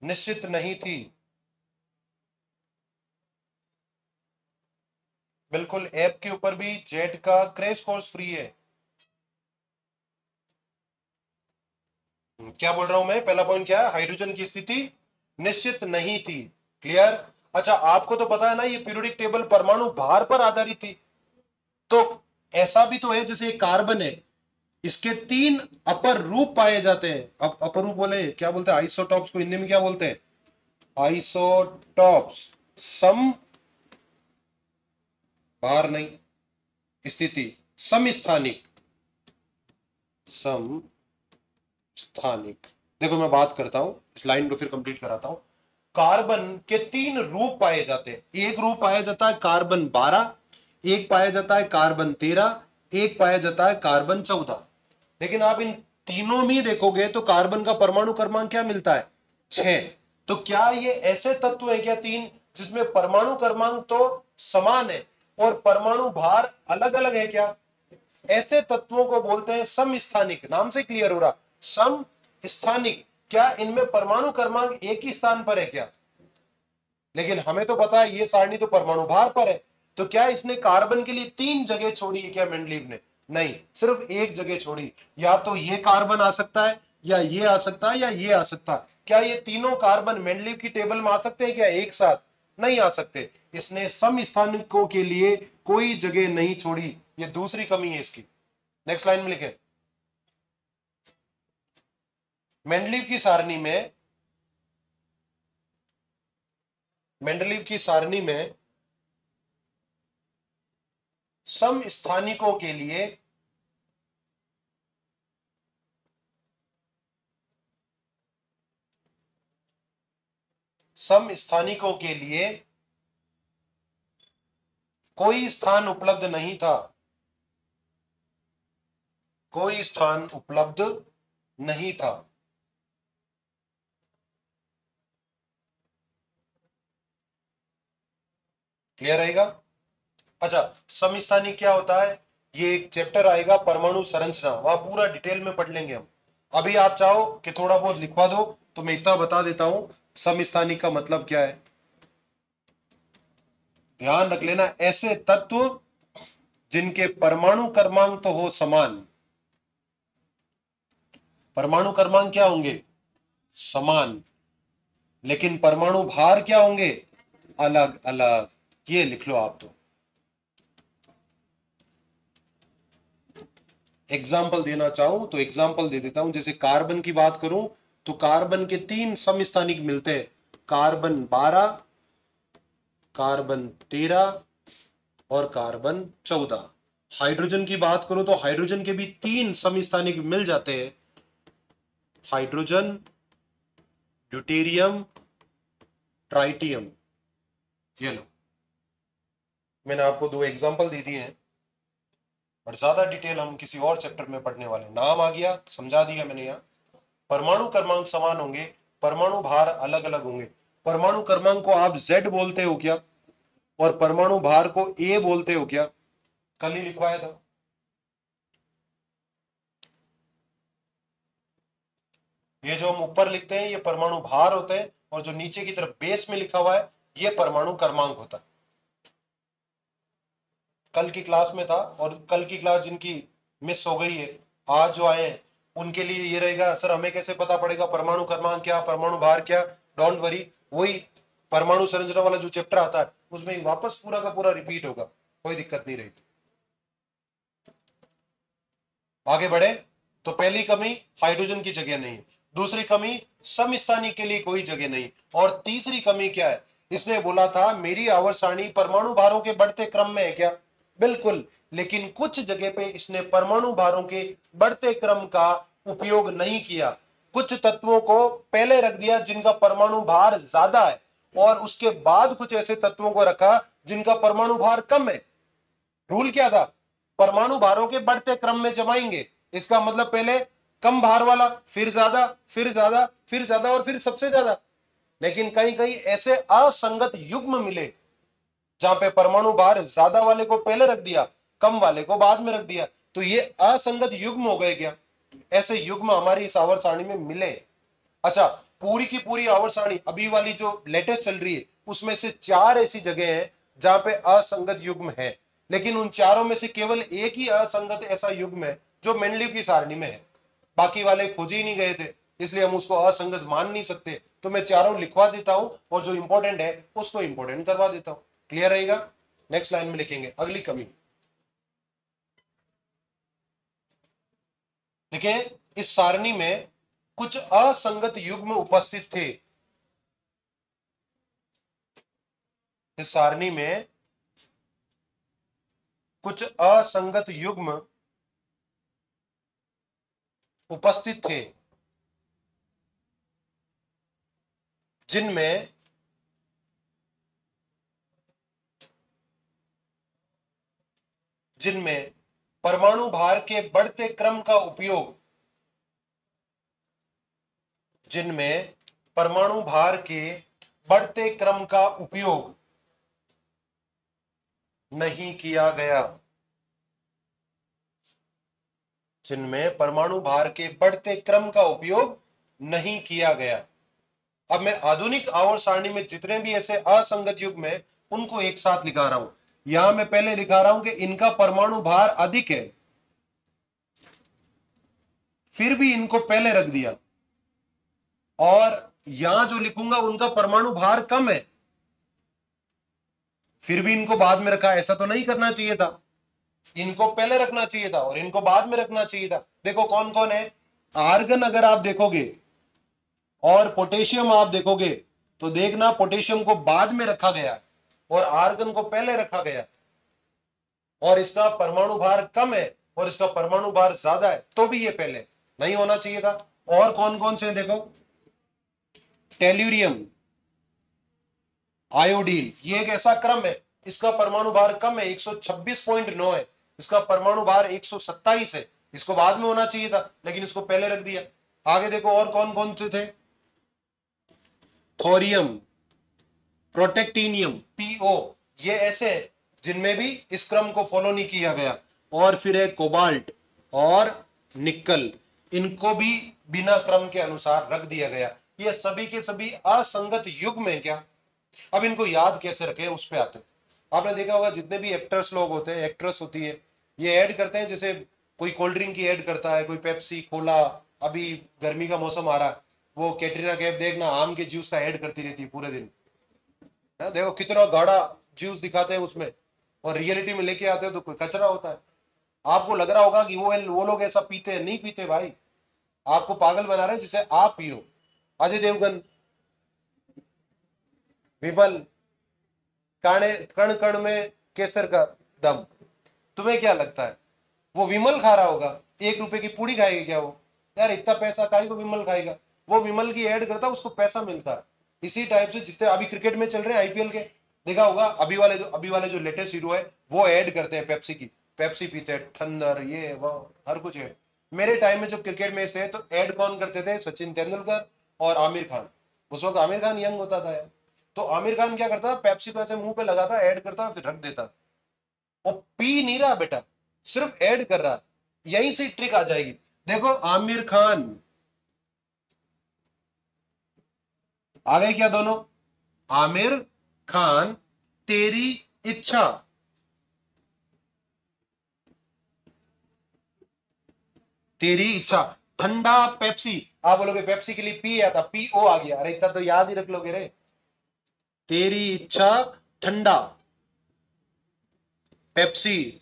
निश्चित नहीं थी। बिल्कुल ऐप के ऊपर भी जेट का क्रेश कोर्स फ्री है। क्या बोल रहा हूँ मैं? पहला पॉइंट क्या? है हाइड्रोजन की स्थिति निश्चित नहीं थी। क्लियर अच्छा आपको तो पता है ना, ये पीरियोडिक टेबल परमाणु भार पर आधारित थी। तो ऐसा भी तो है, जैसे कार्बन है, इसके तीन अपर रूप पाए जाते हैं। अब अपर रूप बोले, क्या बोलते हैं? आइसोटॉप्स को हिंदी में क्या बोलते हैं? आइसोटॉप्स सम भार नहीं। स्थिति समस्थानिक। सम स्थानिक देखो मैं बात करता हूँ, इस लाइन को फिर कंप्लीट कराता हूँ। कार्बन के तीन रूप पाए जाते हैं। एक रूप पाया जाता है कार्बन 12 एक पाया जाता है कार्बन 13 एक पाया जाता है कार्बन 14 लेकिन आप इन तीनों में देखोगे तो कार्बन का परमाणु क्रमांक क्या मिलता है? छह। तो क्या ये ऐसे तत्व है क्या तीन जिसमें परमाणु क्रमांक तो समान है? और परमाणु भार अलग अलग है क्या? ऐसे तत्वों को बोलते हैं समस्थानिक, नाम से क्लियर हो रहा। सम स्थानिक क्या इनमें परमाणु क्रमांक एक ही स्थान पर है क्या? लेकिन हमें तो पता है, ये सारणी तो परमाणु भार पर है। तो क्या इसने कार्बन के लिए तीन जगह छोड़ी है क्या मेंडलीव ने? नहीं, सिर्फ़ एक जगह छोड़ी। या तो ये कार्बन आ सकता है, या ये आ सकता है, या ये आ सकता है। क्या ये तीनों कार्बन मेंडलीव की टेबल में आ सकते हैं क्या? एक साथ। नहीं आ सकते। इसने सम स्थानिकों के लिए कोई जगह नहीं छोड़ी। ये दूसरी कमी है इसकी। नेक्स्ट लाइन में लिखे। मेंडलीव की सारणी में मेंडलीव की सारणी में सम स्थानिकों के लिए सम स्थानिकों के लिए कोई स्थान उपलब्ध नहीं था। कोई स्थान उपलब्ध नहीं था। क्लियर रहेगा? अच्छा समिस्थानी क्या होता है? ये एक चैप्टर आएगा, परमाणु संरचना। वहाँ पूरा डिटेल में पढ़ लेंगे हम। अभी आप चाहो कि थोड़ा बहुत लिखवा दो तो मैं इतना बता देता हूँ समिस्थानिक का मतलब क्या है? ध्यान रख लेना, ऐसे तत्व जिनके परमाणु क्रमांक तो हो समान। परमाणु क्रमांक क्या होंगे? समान। लेकिन परमाणु भार क्या होंगे? अलग अलग। ये लिख लो आप तो। एग्ज़ाम्पल देना चाहूँ तो एग्ज़ाम्पल दे देता हूँ। जैसे कार्बन की बात करूँ तो कार्बन के तीन समस्थानिक मिलते हैं। कार्बन 12 कार्बन 13 और कार्बन 14 हाइड्रोजन की बात करूँ तो हाइड्रोजन के भी तीन समस्थानिक मिल जाते हैं। Hydrogen, deuterium, tritium. ये लो। मैंने आपको दो एग्ज़ाम्पल दे दिए हैं। और ज़्यादा डिटेल हम किसी और चैप्टर में पढ़ने वाले नाम आ गया, समझा दिया मैंने यहाँ। परमाणु क्रमांक समान होंगे, परमाणु भार अलग अलग होंगे। परमाणु क्रमांक को आप Z बोलते हो क्या? और परमाणु भार को A बोलते हो क्या? कल ही लिखवाया था। ये जो हम ऊपर लिखते हैं, ये परमाणु भार होते हैं, और जो नीचे की तरफ़ बेस में लिखा हुआ है, ये परमाणु क्रमांक होता है। कल की क्लास में था, और कल की क्लास जिनकी मिस हो गई है, आज जो आए उनके लिए ये रहेगा, सर, हमें कैसे पता पड़ेगा, परमाणु क्रमांक क्या, परमाणु भार क्या? डोंट वरी वही परमाणु संरचना वाला जो चैप्टर आता है, उसमें वापस पूरा का पूरा रिपीट होगा। कोई दिक्कत नहीं रहेगी आगे बढ़े तो पहली कमी हाइड्रोजन की जगह नहीं दूसरी कमी समस्थानी के लिए कोई जगह नहीं। और तीसरी कमी क्या है? इसने बोला था, मेरी आवर सारणी परमाणु भारों के बढ़ते क्रम में है क्या? बिल्कुल, लेकिन कुछ जगह पे इसने परमाणु भारों के बढ़ते क्रम का उपयोग नहीं किया। कुछ तत्वों को पहले रख दिया जिनका परमाणु भार ज़्यादा है, और उसके बाद कुछ ऐसे तत्वों को रखा जिनका परमाणु भार कम है। रूल क्या था? परमाणु भारों के बढ़ते क्रम में जमाएँगे। इसका मतलब पहले कम भार वाला, फिर ज़्यादा फिर ज़्यादा फिर ज़्यादा और फिर सबसे ज़्यादा। लेकिन कहीं कहीं ऐसे असंगत युग्म मिले, जहाँ पे परमाणु भार ज़्यादा वाले को पहले रख दिया, कम वाले को बाद में रख दिया। तो ये असंगत युग्म हो गए क्या? ऐसे युग्म हमारी इस आवर सारणी में मिले। अच्छा पूरी की पूरी आवर सारणी अभी वाली जो लेटेस्ट चल रही है, उसमें से चार ऐसी जगह है जहाँ पे असंगत युग्म है। लेकिन उन चारों में से केवल एक ही असंगत ऐसा युग्म है, जो मेनलिव की सारणी में है। बाकी वाले खोज ही नहीं गए थे, इसलिए हम उसको असंगत मान नहीं सकते। तो मैं चारों लिखवा देता हूँ, और जो इंपॉर्टेंट है, उसको इंपॉर्टेंट करवा देता हूँ। क्लियर रहेगा? नेक्स्ट लाइन में लिखेंगे, अगली कमी। देखिए, इस सारणी में कुछ असंगत युग्म उपस्थित थे। इस सारणी में कुछ असंगत युग्म उपस्थित थे, जिनमें जिनमें परमाणु भार के बढ़ते क्रम का उपयोग, जिनमें परमाणु भार के बढ़ते क्रम का उपयोग नहीं किया गया, जिनमें परमाणु भार के बढ़ते क्रम का उपयोग नहीं किया गया। अब मैं आधुनिक आवर सारणी में जितने भी ऐसे असंगत युग में, उनको एक साथ लिखा रहा हूँ। यहाँ मैं पहले लिखा रहा हूँ कि इनका परमाणु भार अधिक है। फिर भी इनको पहले रख दिया। और यहाँ जो लिखूँगा, उनका परमाणु भार कम है। फिर भी इनको बाद में रखा, ऐसा तो नहीं करना चाहिए था। इनको पहले रखना चाहिए था और इनको बाद में रखना चाहिए था। देखो कौन कौन है। आर्गन अगर आप देखोगे और पोटेशियम आप देखोगे तो देखना पोटेशियम को बाद में रखा गया और आर्गन को पहले रखा गया। और इसका परमाणु भार कम है और इसका परमाणु भार ज़्यादा है तो भी ये पहले नहीं होना चाहिए था। और कौन कौन से देखो? टेल्यूरियम, आयोडीन, ये एक ऐसा क्रम है, इसका परमाणु भार कम है 126.9 है, इसका परमाणु भार 127 है, इसको बाद में होना चाहिए था, लेकिन इसको पहले रख दिया। आगे देखो और कौन कौन से थे? थोरियम प्रोटेक्टीनियम पीओ ये ऐसे जिनमें भी इस क्रम को फॉलो नहीं किया गया। और फिर है कोबाल्ट और निकल इनको भी बिना क्रम के अनुसार रख दिया गया। ये सभी के सभी असंगत युग में क्या? अब इनको याद कैसे रखें? उस पर आते आपने देखा होगा, जितने भी एक्टर्स लोग होते हैं एक्ट्रेस होती है, ये ऐड करते हैं, जैसे कोई कोल्ड ड्रिंक की ऐड करता है, कोई पेप्सी कोला अभी गर्मी का मौसम आ रहा है, वो कैटरीना कैफ देखना, आम के जूस का ऐड करती रहती है पूरे दिन। है, देखो कितना गाढ़ा जूस दिखाते हैं उसमें। और रियलिटी में लेके आते हो तो कोई कचरा होता है। आपको लग रहा होगा कि वो वो लोग ऐसा पीते हैं, नहीं पीते भाई। आपको पागल बना रहे जिसे आप पियो। अजय देवगन, विमल, काणे कण कण में केसर का दम। तुम्हें क्या लगता है? वो विमल खा रहा होगा? एक रुपए की पूड़ी खाएगी क्या वो? यार इतना पैसा खाएगा विमल खाएगा? वो विमल की एड करता, उसको पैसा मिलता है। इसी टाइप से जितने अभी क्रिकेट में चल रहे हैं आईपीएल के, देखा होगा, अभी वाले जो अभी वाले जो लेटेस्ट हीरो है, वो ऐड करते हैं पेप्सी की। पेप्सी पीते हैं थंडर ये, वो, हर कुछ है मेरे टाइम में जब क्रिकेट मैच थे तो ऐड कौन करते थे? सचिन तेंदुलकर और आमिर खान। उस वक्त आमिर खान यंग होता था तो आमिर खान क्या करता पेप्सी को ऐसे मुँह पे लगाता ऐड करता, फिर रख देता। वो पी नहीं रहा बेटा, सिर्फ़ ऐड कर रहा। यहीं से ट्रिक आ जाएगी। देखो, आमिर खान आ गए क्या दोनों? आमिर खान, तेरी इच्छा। तेरी इच्छा। ठंडा पेप्सी। आप बोलोगे पेप्सी के लिए पी आता पी ओ आ गया। अरे इतना तो याद ही रख लोगे रे। तेरी इच्छा ठंडा। पेप्सी।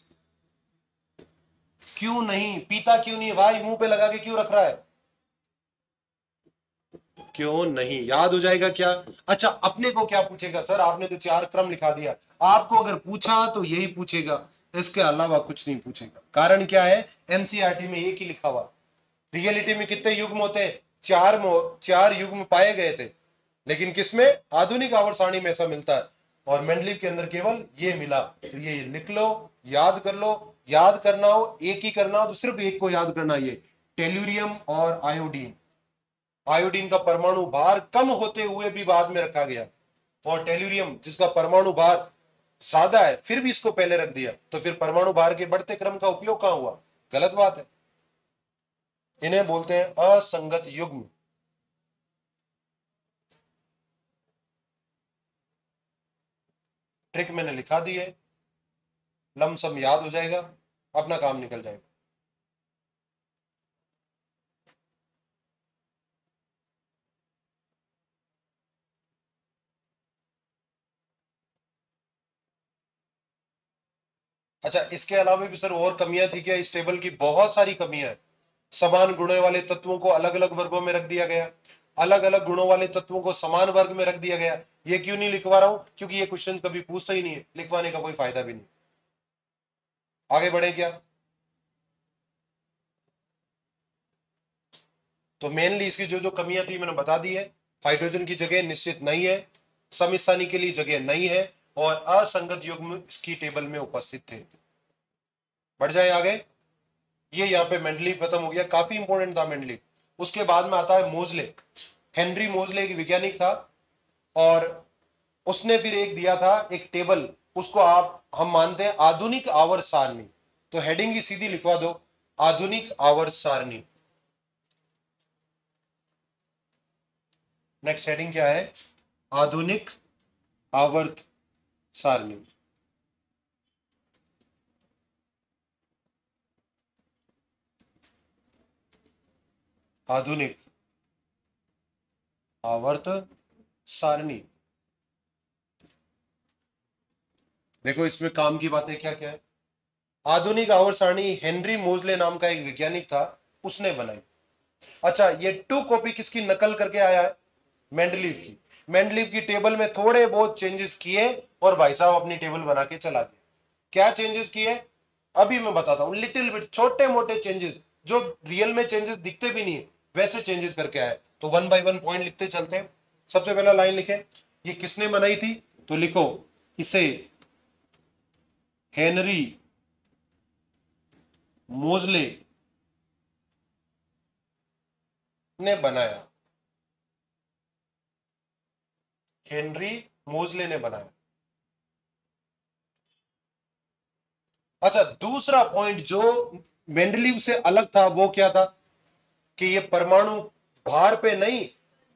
क्यों नहीं? पीता क्यों नहीं? भाई मुँह पे लगा के क्यों रख रहा है? क्यों नहीं? याद हो जाएगा क्या? अच्छा अपने को क्या पूछेगा? सर, आपने तो चार क्रम लिखा दिया। आपको अगर पूछा तो यही पूछेगा। इसके अलावा कुछ नहीं पूछेगा। कारण क्या है? एनसीआरटी में एक ही लिखा हुआ। रियलिटी में कितने युग्म होते हैं? चार चार युग्म पाए गए थे। लेकिन किसमें? आधुनिक आवर्त में ऐसा मिलता है। और मेंडलिव के अंदर केवल ये मिला। तो ये लिख लो, याद कर लो। याद करना हो, एक ही करना हो तो सिर्फ़ एक को याद करना ये। टेल्यूरियम और आयोडीन आयोडीन का परमाणु भार कम होते हुए भी बाद में रखा गया। और टेल्यूरियम, जिसका परमाणु भार सादा है, फिर भी इसको पहले रख दिया। तो फिर परमाणु भार के बढ़ते क्रम का उपयोग कहाँ हुआ? गलत बात है। इन्हें बोलते हैं असंगत युग्म। ट्रिक मैंने लिखा दी है। लमसम याद हो जाएगा, अपना काम निकल जाएगा। अच्छा इसके अलावा भी सर और कमियाँ थी क्या? इस टेबल की बहुत सारी कमियाँ है। समान गुणों वाले तत्वों को अलग अलग वर्गों में रख दिया गया। अलग अलग गुणों वाले तत्वों को समान वर्ग में रख दिया गया। ये क्यों नहीं लिखवा रहा हूँ? क्योंकि ये क्वेश्चन कभी पूछता ही नहीं है। लिखवाने का कोई फ़ायदा भी नहीं। आगे बढ़े क्या? तो मेनली इसकी जो जो कमियाँ थी, मैंने बता दी है। हाइड्रोजन की जगह निश्चित नहीं है। समस्थानी के लिए जगह नहीं है। और असंगत युग्म इसकी टेबल में उपस्थित थे। बढ़ जाए आगे। ये यहाँ पे मेंडली खत्म हो गया। काफ़ी इंपॉर्टेंट था मेंडली। उसके बाद में आता है मोजले। हेनरी मोजले एक वैज्ञानिक था और उसने फिर एक दिया था एक टेबल। उसको आप, हम मानते हैं आधुनिक आवर सारणी। तो हेडिंग ही सीधी लिखवा दो। आधुनिक आवर सारणी। नेक्स्ट हेडिंग क्या है? आधुनिक आवर्त सारणी आधुनिक। आवर्त सारणी देखो, इसमें काम की बातें क्या क्या है? आधुनिक आवर्त सारणी हेनरी मोजले नाम का एक वैज्ञानिक था, उसने बनाई। अच्छा ये टू कॉपी किसकी नकल करके आया है? मेंडलीव की। मेंडलीव की टेबल में थोड़े बहुत चेंजेस किए और भाई साहब अपनी टेबल बना के चला दिया। क्या चेंजेस किए? अभी मैं बताता हूँ लिटिल बिट छोटे मोटे चेंजेस जो रियल में चेंजेस दिखते भी नहीं है, वैसे चेंजेस करके आए तो वन बाई वन पॉइंट लिखते चलते हैं। सबसे पहला लाइन लिखे, ये किसने बनाई थी? तो लिखो, इसे हेनरी मोजले ने बनाया। हेनरी मोजले ने बनाया। अच्छा दूसरा पॉइंट जो मेंडलीव से अलग था, वो क्या था? कि ये परमाणु भार पे नहीं,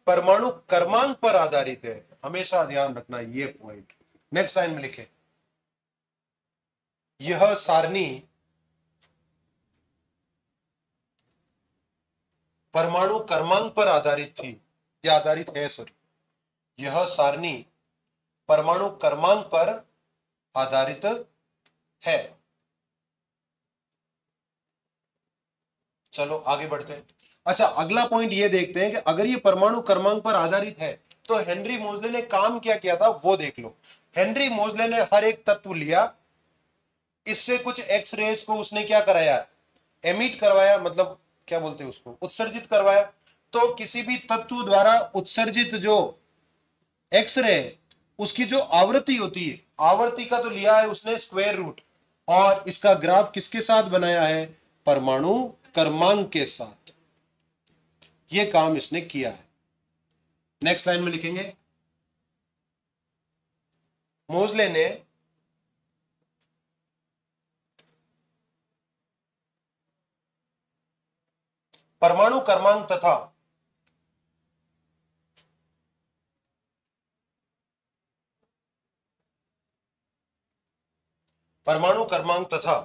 परमाणु कर्मांक पर आधारित है। हमेशा ध्यान रखना ये पॉइंट नेक्स्ट लाइन में लिखे। यह सारणी परमाणु कर्मांक पर आधारित थी। या आधारित है सॉरी यह सारणी परमाणु कर्मांक पर आधारित है। चलो, आगे बढ़ते हैं। अच्छा अगला पॉइंट ये देखते हैं कि अगर ये परमाणु क्रमांक पर आधारित है तो हेनरी मोजले ने काम क्या किया था, वो देख लो। हेनरी मोजले ने हर एक तत्व लिया, इससे कुछ एक्स रेज को उसने क्या कराया? एमिट करवाया मतलब क्या बोलते हैं उसको? उत्सर्जित करवाया। तो किसी भी तत्व द्वारा उत्सर्जित जो एक्सरे उसकी जो आवृत्ति होती है, आवृत्ति का तो लिया है उसने स्क्वायर रूट और इसका ग्राफ किसके साथ बनाया है? परमाणु क्रमांक के साथ। ये काम इसने किया है। नेक्स्ट लाइन में लिखेंगे। मोजले ने परमाणु कर्मांक तथा परमाणु कर्मांक तथा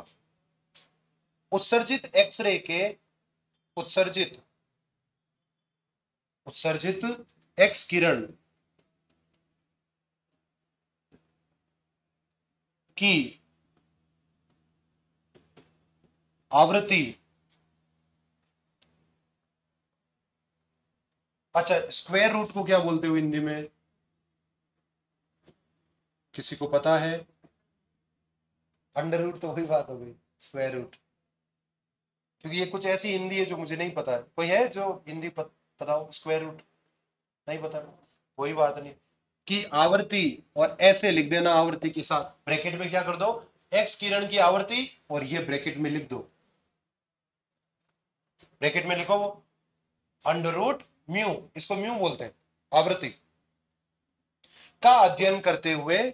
उत्सर्जित एक्सरे के उत्सर्जित उत्सर्जित एक्स किरण की आवृत्ति अच्छा स्क्वायर रूट को क्या बोलते हो हिंदी में? किसी को पता है? अंडर रूट तो वही बात हो गई, स्क्वायर रूट। क्योंकि ये कुछ ऐसी हिंदी है जो मुझे नहीं पता है। कोई है जो हिंदी पता हो? स्क्वायर रूट नहीं पता। कोई बात नहीं। कि आवृत्ति और ऐसे लिख देना आवृत्ति के साथ। ब्रैकेट में क्या कर दो? एक्स किरण की आवृत्ति और ये ब्रैकेट में लिख दो। ब्रैकेट में लिखो वो। अंडर रूट म्यू इसको म्यू बोलते हैं। आवृत्ति का अध्ययन करते हुए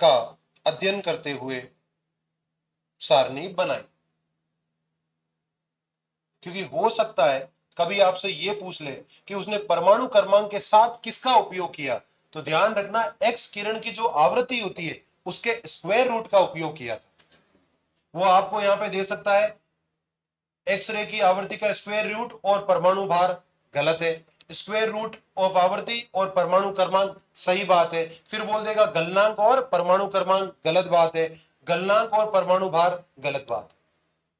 का अध्ययन करते हुए सारणी बनाई। क्योंकि हो सकता है, कभी आपसे यह पूछ ले कि उसने परमाणु क्रमांक के साथ किसका उपयोग किया? तो ध्यान रखना एक्स किरण की जो आवृत्ति होती है, उसके स्क्वायर रूट का उपयोग किया था। वो आपको यहाँ पे दे सकता है एक्सरे की आवृत्ति का स्क्वायर रूट और परमाणु भार। गलत है। स्क्वायर रूट ऑफ़ आवृत्ति और परमाणु क्रमांक सही बात है। फिर बोल देगा गलनांक और परमाणु क्रमांक गलत बात है। गलनांक और परमाणु भार गलत बात।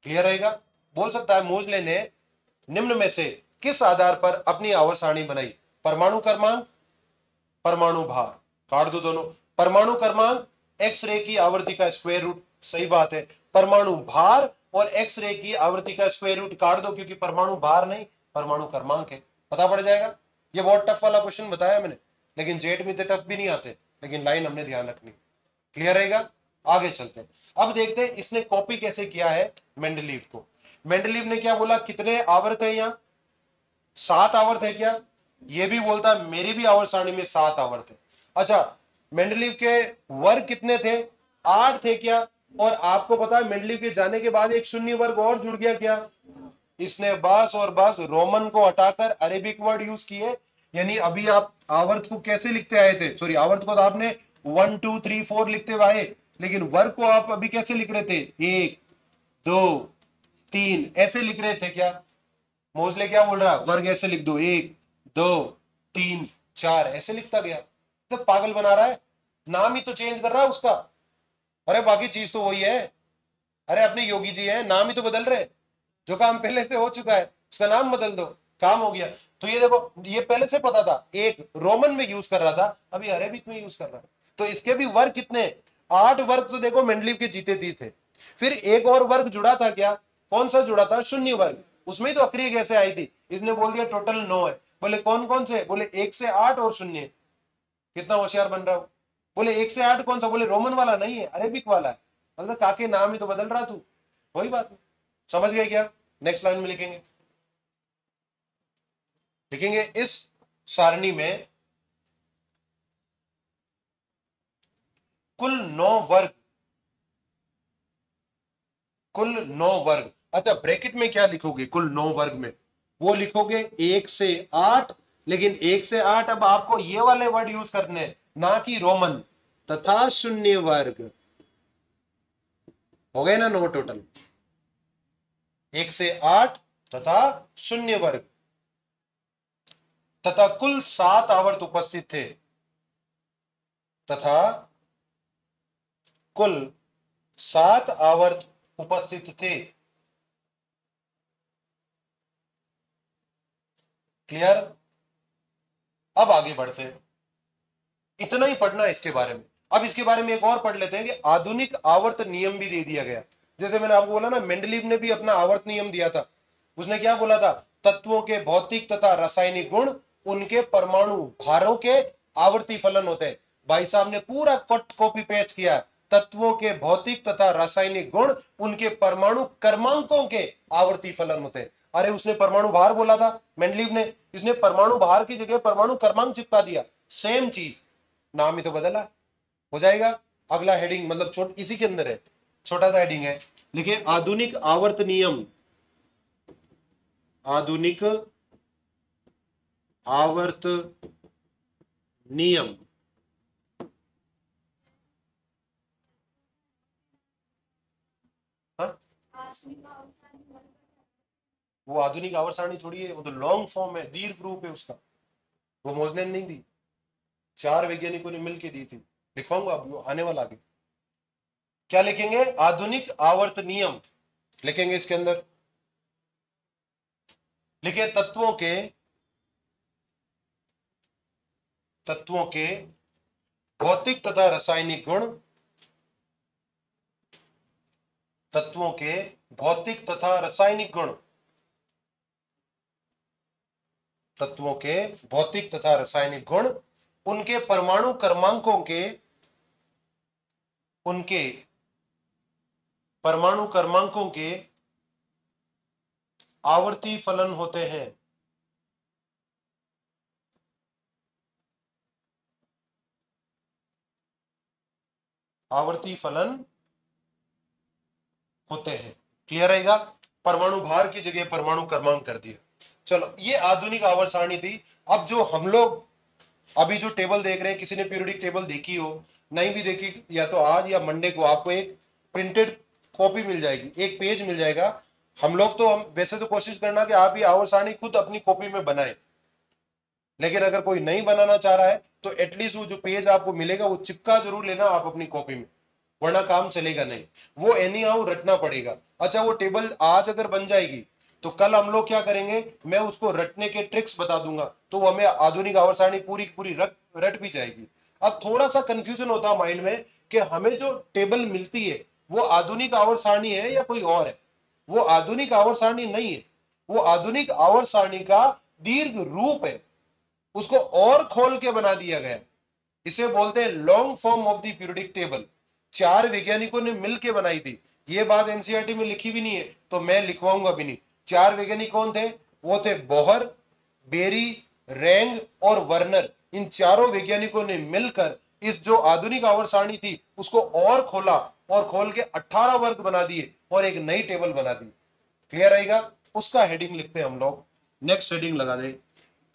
क्लियर रहेगा? बोल सकता है मोजले ने निम्न में से किस आधार पर अपनी आवर सारणी बनाई? परमाणु क्रमांक, परमाणु भार। काट दो दोनों। परमाणु क्रमांक एक्स रे की आवृत्ति का स्क्वायर रूट सही बात है। परमाणु भार और एक्स रे की आवृत्ति का स्क्वायर रूट काट दो क्योंकि परमाणु भार नहीं, परमाणु क्रमांक है। पता पड़ जाएगा? ये बहुत टफ वाला क्वेश्चन बताया मैंने। लेकिन जेट में तो टफ भी नहीं आते। लेकिन लाइन हमने ध्यान रखनी। क्लियर रहेगा? आगे चलते हैं। अब देखते हैं इसने कॉपी कैसे किया है मेंडलीव को। मेंडलीव ने क्या बोला? कितने आवर्त है यहाँ? सात आवर्त है क्या? ये भी बोलता है मेरी भी आवर्त सारणी में सात आवर्त है अच्छा मेंडलीव के वर्ग कितने थे? आठ थे क्या? और आपको पता है मेंडलीव के जाने के बाद एक शून्य वर्ग और जुड़ गया क्या? इसने बस और बस रोमन को हटाकर अरेबिक वर्ड यूज़ किए। यानी अभी आप आवर्त को कैसे लिखते आए थे? सॉरी आवर्त को तो आपने वन टू थ्री फोर लिखते हुए लेकिन वर्ग को आप अभी कैसे लिख रहे थे? एक, दो, तीन, ऐसे लिख रहे थे क्या? मोजले क्या बोल रहा? वर्ग ऐसे लिख दो। एक, दो, तीन, चार, ऐसे लिखता गया। तो पागल बना रहा है। नाम ही तो चेंज कर रहा है उसका। अरे बाकी चीज़ तो वही है। अरे अपने योगी जी है, नाम ही तो बदल रहे। जो काम पहले से हो चुका है, उसका नाम बदल दो। काम हो गया। तो ये देखो, ये पहले से पता था। एक रोमन में यूज़ कर रहा था। अभी अरेबिक में यूज़ कर रहा है। तो इसके भी वर्ग कितने? आठ वर्ग तो देखो मेंडलीव के जीते दी थे। फिर एक और वर्ग जुड़ा था क्या? कौन सा जुड़ा था? शून्य वर्ग। उसमें तो अक्रिय कैसे आई थी। इसने बोल दिया टोटल नौ है। बोले कौन कौन से? बोले, एक से आठ और शून्य। कितना होशियार बन रहा हो। बोले, एक से आठ कौन सा? बोले, रोमन वाला नहीं है, अरेबिक वाला है। मतलब काके नाम ही तो बदल रहा तू। वही बात नहीं समझ गए क्या? नेक्स्ट लाइन में लिखेंगे। लिखेंगे, इस सारणी में कुल नौ वर्ग। कुल नौ वर्ग। अच्छा ब्रैकेट में क्या लिखोगे? कुल नौ वर्ग में। वो लिखोगे एक से आठ, लेकिन एक से आठ अब आपको ये वाले वर्ड यूज़ करने हैं, ना कि रोमन। तथा शून्य वर्ग। हो गए ना नौ टोटल? एक से आठ तथा शून्य वर्ग। तथा कुल सात आवर्त उपस्थित थे। तथा कुल सात आवर्त उपस्थित थे। क्लियर अब आगे बढ़ते हैं। इतना ही पढ़ना इसके बारे में। अब इसके बारे में एक और पढ़ लेते हैं कि आधुनिक आवर्त नियम भी दे दिया गया। जैसे मैंने आपको बोला ना, मेंडलीव ने भी अपना आवर्त नियम दिया था। उसने क्या बोला था? तत्वों के भौतिक तथा रासायनिक गुण, उनके परमाणु भारों के आवर्ती फलन होते हैं। भाई साहब ने पूरा कट कॉपी पेस्ट किया तत्वों के भौतिक तथा रासायनिक गुण, उनके परमाणु कर्मांकों के आवर्ती फलन होते हैं। अरे, उसने परमाणु भार बोला था मेंडलीव ने। इसने परमाणु भार की जगह परमाणु क्रमांक चिपका दिया। सेम चीज़। नाम ही तो बदला। हो जाएगा। अगला हेडिंग मतलब छोट, इसी के अंदर है। छोटा सा हेडिंग है। लिखे, आधुनिक आवर्त नियम। आधुनिक आवर्त नियम हाँ? वो आधुनिक आवर्त सारणी थोड़ी है, वो तो लॉन्ग फॉर्म है, दीर्घ रूप है उसका। वो मोजने नहीं दी। चार वैज्ञानिकों ने मिलकर दी थी। लिखवाऊँगा अब आने वाला आगे। क्या लिखेंगे? आधुनिक आवर्त नियम। लिखेंगे इसके अंदर। लिखे तत्वों के तत्वों के भौतिक तथा रासायनिक गुण। तत्वों के भौतिक तथा रासायनिक गुण। तत्वों के भौतिक तथा रासायनिक गुण, उनके परमाणु क्रमांकों के, उनके परमाणु क्रमांकों के आवर्ती फलन होते हैं। आवर्ती फलन होते हैं। क्लियर रहेगा परमाणु भार की जगह परमाणु क्रमांक कर दिया। चलो, ये आधुनिक आवर्त सारणी थी। अब जो हम लोग अभी जो टेबल देख रहे हैं, किसी ने पीरियडिक टेबल देखी हो, नहीं भी देखी, या तो आज या मंडे को आपको एक प्रिंटेड कॉपी मिल जाएगी, एक पेज मिल जाएगा। हम लोग तो हम, वैसे तो कोशिश करना कि आप ये आवर्त सारणी खुद अपनी कॉपी में बनाए। लेकिन अगर कोई नहीं बनाना चाह रहा है तो एटलीस्ट वो जो पेज आपको मिलेगा, वो चिपका ज़रूर लेना आप अपनी कॉपी में, वरना काम चलेगा नहीं। वो एनी हाउ रटना पड़ेगा। अच्छा वो टेबल आज अगर बन जाएगी तो कल हम लोग क्या करेंगे? मैं उसको रटने के ट्रिक्स बता दूँगा तो वो हमें आधुनिक आवर सारणी पूरी पूरी रट रट भी जाएगी। अब थोड़ा सा कंफ्यूजन होता है माइंड में कि हमें जो टेबल मिलती है, वो आधुनिक आवर सारणी है या कोई और है? वो आधुनिक आवर सारणी नहीं है। वो आधुनिक आवर्त सारणी का दीर्घ रूप है। उसको और खोल के बना दिया गया इसे बोलते हैं long form of the table चार वैज्ञानिकों ने मिलकर बनाई थी। ये बात एनसीआरटी में लिखी भी नहीं है तो मैं लिखवाऊँगा भी नहीं। चार वैज्ञानिक कौन थे? वो थे बोहर, बेरी, रेंग और वर्नर। इन चारों वैज्ञानिकों ने मिलकर इस जो आधुनिक आवर सारणी थी, उसको और खोला और खोल के 18 वर्ग बना दिए और एक नई टेबल बना दी। क्लियर आएगा? उसका हेडिंग लिखते हैं हम लोग। नेक्स्ट हेडिंग लगा दे।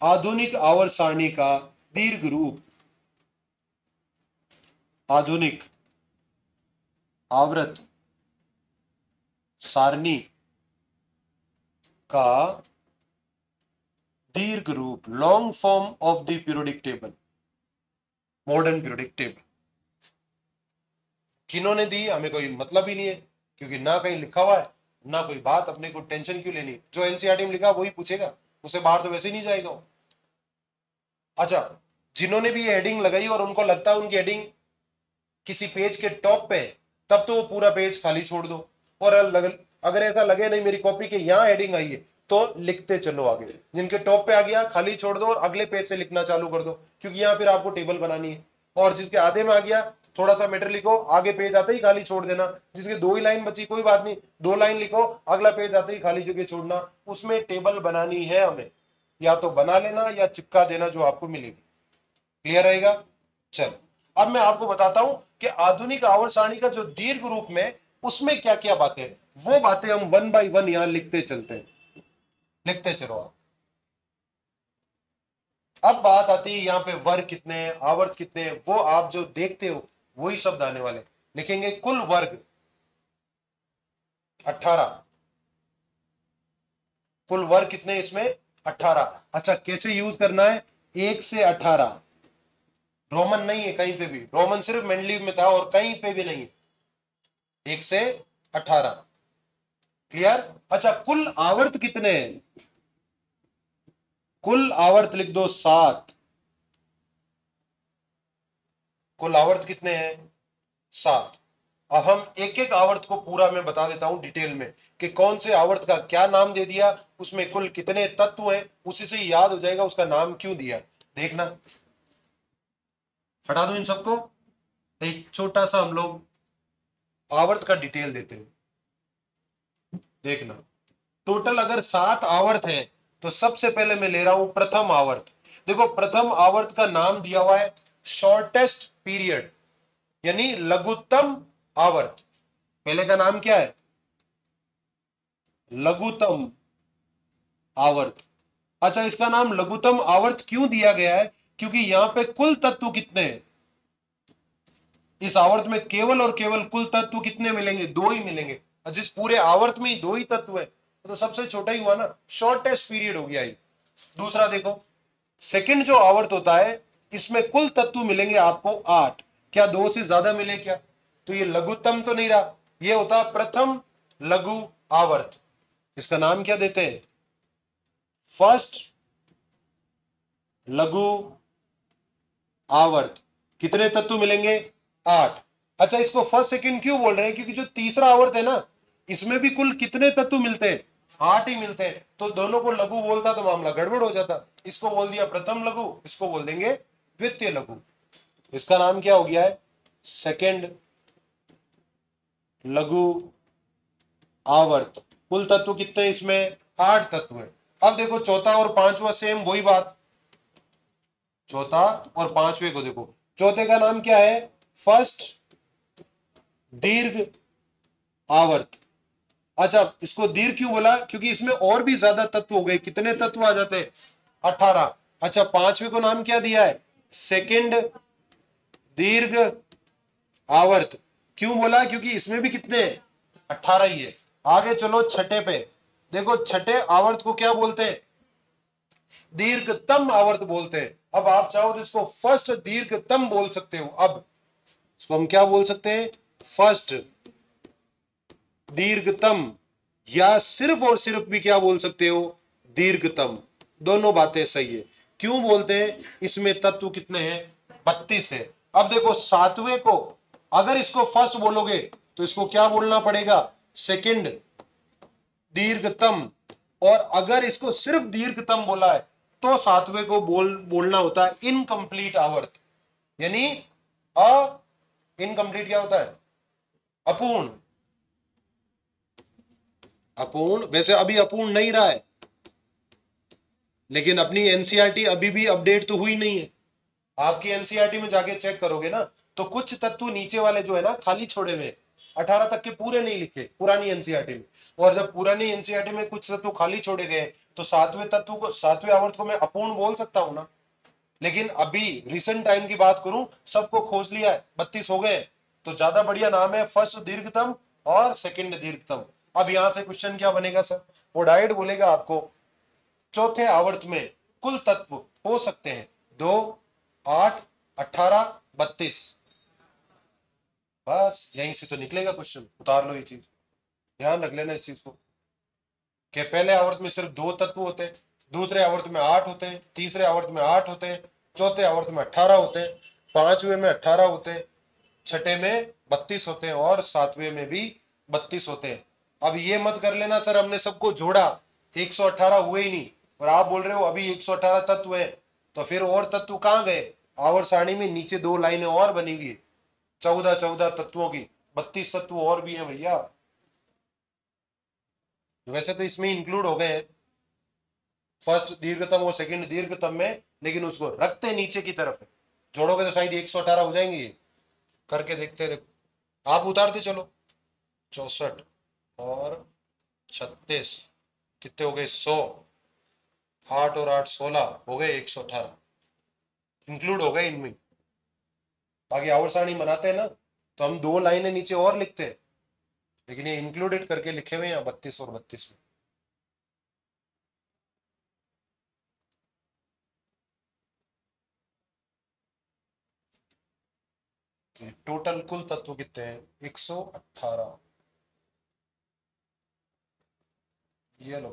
आधुनिक आवर सारणी का दीर्घ रूप। आधुनिक, आवृत, सारणी। का दीर्घ रूप long form of the periodic table modern periodic table किन्होंने दी? हमें कोई मतलब ही नहीं है, क्योंकि ना कहीं लिखा हुआ है, ना कोई बात अपने को टेंशन क्यों लेनी? जो एनसीआरटी में लिखा, वही पूछेगा, उसे बाहर तो वैसे ही नहीं जाएगा अच्छा जिन्होंने भी ये हेडिंग लगाई और उनको लगता है उनकी हेडिंग किसी पेज के टॉप पे तब तो वो पूरा पेज खाली छोड़ दो, और अगर ऐसा लगे नहीं मेरी कॉपी के यहाँ हेडिंग आई है तो लिखते चलो आगे। जिनके टॉप पे आ गया, खाली छोड़ दो और अगले पेज से लिखना चालू कर दो, क्योंकि यहाँ फिर आपको टेबल बनानी है। और जिसके आधे में आ गया, थोड़ा सा मैटर लिखो, आगे पेज आते ही खाली छोड़ देना। जिसके दो ही लाइन बची, कोई बात नहीं, दो लाइन लिखो, अगला पेज आते ही खाली जगह छोड़ना। उसमें टेबल बनानी है हमें। या तो बना लेना या चिपका देना जो आपको मिलेगी। क्लियर रहेगा चलो। अब मैं आपको बताता हूँ कि आधुनिक आवर्त सारणी का जो दीर्घ रूप में, उसमें क्या क्या बातें हैं। वो बातें हम वन बाय वन यहाँ लिखते चलते हैं। लिखते चलो आप। अब बात आती है यहाँ पे वर्ग कितने हैं आवर्त कितने हैं वो आप जो देखते हो वही शब्द आने वाले लिखेंगे कुल वर्ग 18 कुल वर्ग कितने इसमें? 18 अच्छा कैसे यूज़ करना है? एक से 18 रोमन नहीं है कहीं पे भी। रोमन सिर्फ़ मेंडलीव में था और कहीं पे भी नहीं है। एक से 18 क्लियर अच्छा कुल आवर्त कितने कुल आवर्त लिख दो सात। कुल आवर्त कितने हैं? सात। अब हम एक एक आवर्त को पूरा मैं बता देता हूँ डिटेल में कि कौन से आवर्त का क्या नाम दे दिया, उसमें कुल कितने तत्व हैं, उसी से याद हो जाएगा उसका नाम क्यों दिया। देखना। हटा दो इन सबको? एक छोटा सा हम लोग आवर्त का डिटेल देते हैं। देखना। टोटल अगर सात आवर्त है तो सबसे पहले मैं ले रहा हूँ प्रथम आवर्त। देखो, प्रथम आवर्त का नाम दिया हुआ है शॉर्टेस्ट पीरियड यानी लघुत्तम आवर्त। पहले का नाम क्या है? लघुतम आवर्त। अच्छा इसका नाम लघुतम आवर्त क्यों दिया गया है? क्योंकि यहाँ पे कुल तत्व कितने हैं? इस आवर्त में केवल और केवल कुल तत्व कितने मिलेंगे? दो ही मिलेंगे। जिस पूरे आवर्त में दो ही तत्व है तो सबसे छोटा ही हुआ ना। शॉर्टेस्ट पीरियड हो गया ये। दूसरा देखो सेकंड जो आवर्त होता है, इसमें कुल तत्व मिलेंगे आपको आठ। क्या दो से ज़्यादा मिले क्या? तो ये लघुतम तो नहीं रहा, ये होता प्रथम लघु आवर्त। इसका नाम क्या देते हैं? फ़र्स्ट लघु आवर्त। कितने तत्व मिलेंगे? आठ। अच्छा इसको फ़र्स्ट सेकंड क्यों बोल रहे हैं? क्योंकि जो तीसरा आवर्त है ना इसमें भी कुल कितने तत्व मिलते हैं? आठ ही मिलते हैं। तो दोनों को लघु बोलता तो मामला गड़बड़ हो जाता। इसको बोल दिया प्रथम लघु, इसको बोल देंगे द्वितीय लघु। इसका नाम क्या हो गया है? सेकंड लघु आवर्त। कुल तत्व कितने इसमें? आठ तत्व है। अब देखो, चौथा और पांचवा सेम वही बात। चौथा और पांचवे को देखो। चौथे का नाम क्या है? फ़र्स्ट दीर्घ आवर्त। अच्छा इसको दीर्घ क्यों बोला? क्योंकि इसमें और भी ज़्यादा तत्व हो गए। कितने तत्व आ जाते हैं? अठारह। अच्छा पांचवे को नाम क्या दिया है? सेकंड, दीर्घ, आवर्त। क्यों बोला? क्योंकि इसमें भी कितने अठारह ही है। आगे चलो, छठे पे। देखो, छठे आवर्त को क्या बोलते हैं? दीर्घतम आवर्त बोलते हैं। अब आप चाहो तो इसको फ़र्स्ट दीर्घतम बोल सकते हो। अब इसको हम क्या बोल सकते हैं? फ़र्स्ट दीर्घतम। या सिर्फ़ और सिर्फ़ भी क्या बोल सकते हो? दीर्घतम। दोनों बातें सही है। क्यों बोलते हैं? इसमें तत्व कितने हैं? बत्तीस है। अब देखो, सातवें को अगर इसको फ़र्स्ट बोलोगे तो इसको क्या बोलना पड़ेगा? सेकंड। दीर्घतम। और अगर इसको सिर्फ़ दीर्घतम बोला है तो सातवें को बोल, बोलना होता है इनकम्प्लीट आवर्त यानी अ इनकम्प्लीट क्या होता है? अपूर्ण। अपूर्ण, वैसे अभी अपूर्ण नहीं रहा है। लेकिन अपनी एनसीआरटी अभी भी अपडेट तो हुई नहीं है। आपकी एनसीआरटी में जाके चेक करोगे ना तो कुछ तत्व नीचे वाले जो है ना, खाली छोड़े हुए अठारह तक के पूरे नहीं लिखे, पुरानी एनसीआरटी में। और जब पुरानी एनसीआरटी में कुछ तत्व खाली छोड़े गए तो सातवें तत्व को, सातवें आवर्त को मैं अपूर्ण बोल सकता हूँ ना। लेकिन अभी रिसेंट टाइम की बात करूँ, सबको खोज लिया है, बत्तीस हो गए तो ज़्यादा बढ़िया नाम है फ़र्स्ट दीर्घतम और सेकंड दीर्घतम। अब यहाँ से क्वेश्चन क्या बनेगा सर वो डायट बोलेगा आपको, चौथे आवर्त में कुल तत्व हो सकते हैं। दो, आठ, अठारह, बत्तीस। बस, यहीं से तो निकलेगा क्वेश्चन उतार लो ये चीज़। ध्यान रख लेना इस चीज़ को। कि पहले आवर्त में सिर्फ़ दो तत्व होते हैं दूसरे आवर्त में आठ होते हैं तीसरे आवर्त में आठ होते हैं चौथे आवर्त में अठारह होते हैं पांचवे में अठारह होते हैं छठे में बत्तीस होते हैं और सातवें में भी बत्तीस होते। हैं अब ये मत कर लेना, सर, हमने सबको जोड़ा। 118 हुए ही नहीं। और आप बोल रहे हो, अभी 118 तत्व है। तो फिर और तत्व कहाँ गए? आवर सारणी में नीचे दो लाइनें और बनी हुई चौदह चौदह तत्वों की। बत्तीस तत्व और भी हैं भैया। वैसे तो इसमें इंक्लूड हो गए। फ़र्स्ट दीर्घतम और सेकंड दीर्घतम में, लेकिन उसको रखते नीचे की तरफ़ जोड़ोगे तो शायद एक सौ अठारह हो जाएँगे। करके देखते देखो। आप उतारते चलो। चौसठ। और छत्तीस, कितने हो गए? सौ। आठ और आठ सोलह, हो गए एक सौ अठारह। इंक्लूड हो गए इनमें। बाकी आवर बनाते हैं ना तो हम दो लाइनें नीचे और लिखते हैं। लेकिन ये इंक्लूडेड करके लिखे हुए हैं बत्तीस और बत्तीस में। टोटल कुल तत्व कितने हैं? 118 ये लो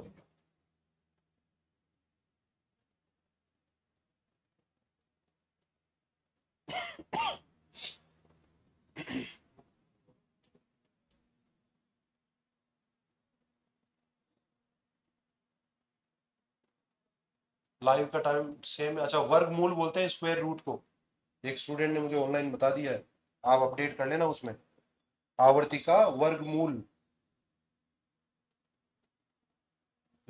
लाइव का टाइम सेम है। अच्छा वर्गमूल बोलते हैं स्क्वायर रूट को। एक स्टूडेंट ने मुझे ऑनलाइन बता दिया है। आप अपडेट कर लेना उसमें। आवर्ती का वर्गमूल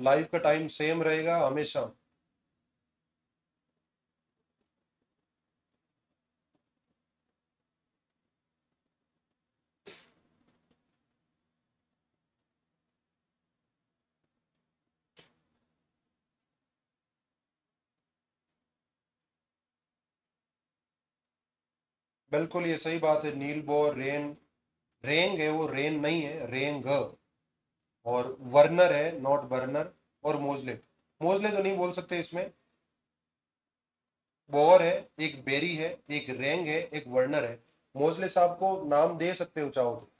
लाइव का टाइम सेम रहेगा हमेशा। बिल्कुल ये सही बात है, नील बोर, रेन, रेंग है वो, रेन नहीं है, रेंग। और वर्नर है नॉट बर्नर और मोजले मोजले तो नहीं बोल सकते इसमें. बोर है, एक बेरी है, एक रेंग है, एक वर्नर है. मोजले साहब को नाम दे सकते हो चाहो तो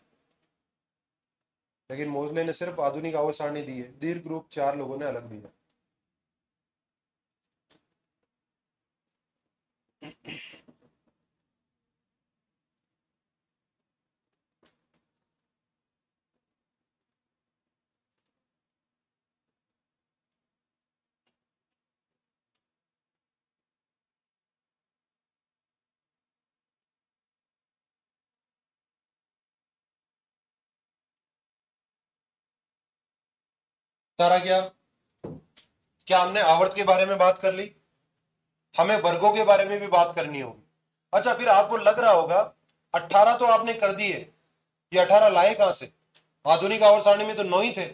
लेकिन मोजले ने सिर्फ़ आधुनिक आवाज़ दी है. दीर्घ ग्रुप चार लोगों ने अलग दिया. सारा क्या? क्या हमने आवर्त के बारे में बात कर ली? हमें वर्गों के बारे में भी बात करनी होगी। अच्छा फिर आपको लग रहा होगा 18 तो आपने कर दिए। ये 18 लाए कहाँ से? आधुनिक आवर्त सारणी में तो नौ ही थे।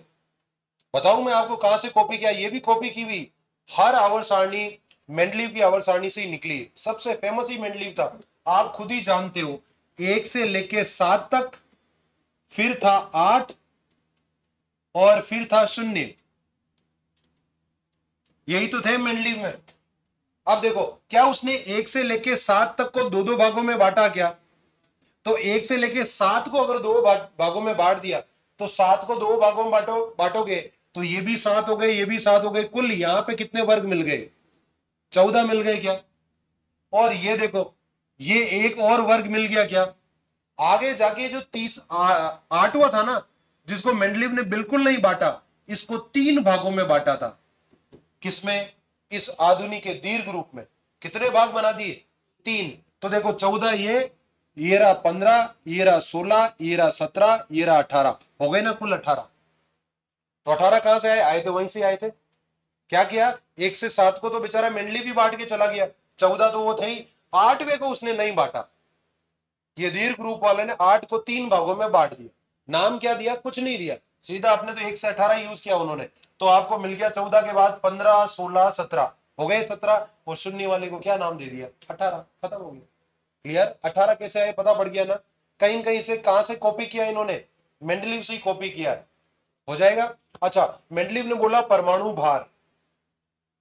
बताऊँ मैं आपको कहाँ से कॉपी किया? ये भी कॉपी की हुई। हर आवर सारणी मेंडलीव की आवर्त सारणी से ही निकली। सबसे फ़ेमस ही मेंडलीव था। आप खुद ही जानते हो, एक से लेके सात तक फिर था आठ और फिर था शून्य। यही तो थे मेंडलीव में। अब देखो, क्या उसने एक से लेके सात तक को दो दो भागों में बांटा क्या? तो एक से लेके सात को अगर दो भागों में बांट दिया तो सात को दो भागों में बांटो, बांटोगे तो ये भी सात हो गए, ये भी सात हो गए, कुल यहाँ पे कितने वर्ग मिल गए? चौदह मिल गए क्या? और ये देखो, ये एक और वर्ग मिल गया क्या? आगे जाके जो तीस आठवा था ना जिसको मेंडलिव ने बिल्कुल नहीं बांटा, इसको तीन भागों में बांटा था। किसमें? इस आधुनिक के दीर्घ रूप में। कितने भाग बना दिए? तीन। तो देखो, चौदह ये ये रहा पंद्रह, ये रहा सोलह, ये रहा सत्रह, ये रहा अठारह। हो गए ना कुल अठारह? तो अठारह कहाँ से आए? आए थे, वहीं से आए थे। क्या किया? एक से सात को तो बेचारा मेंडली भी बांट के चला गया। चौदह तो वो थे ही। आठवें को उसने नहीं बांटा। ये दीर्घ रूप वाले ने आठ को तीन भागों में बांट दिया। नाम क्या दिया? कुछ नहीं दिया। सीधा आपने तो एक से अठारह यूज़ किया उन्होंने। तो आपको मिल गया चौदह के बाद पंद्रह, सोलह, सत्रह। हो गए सत्रह। और शून्य वाले को क्या नाम दे दिया? अठारह। खत्म हो गया। क्लियर अठारह कैसे आए? पता पड़ गया ना? कहीं कहीं से कहाँ से कॉपी किया इन्होंने? मेंडलीव से कॉपी किया। है हो जाएगा? अच्छा मेंडलीव ने बोला परमाणु भार।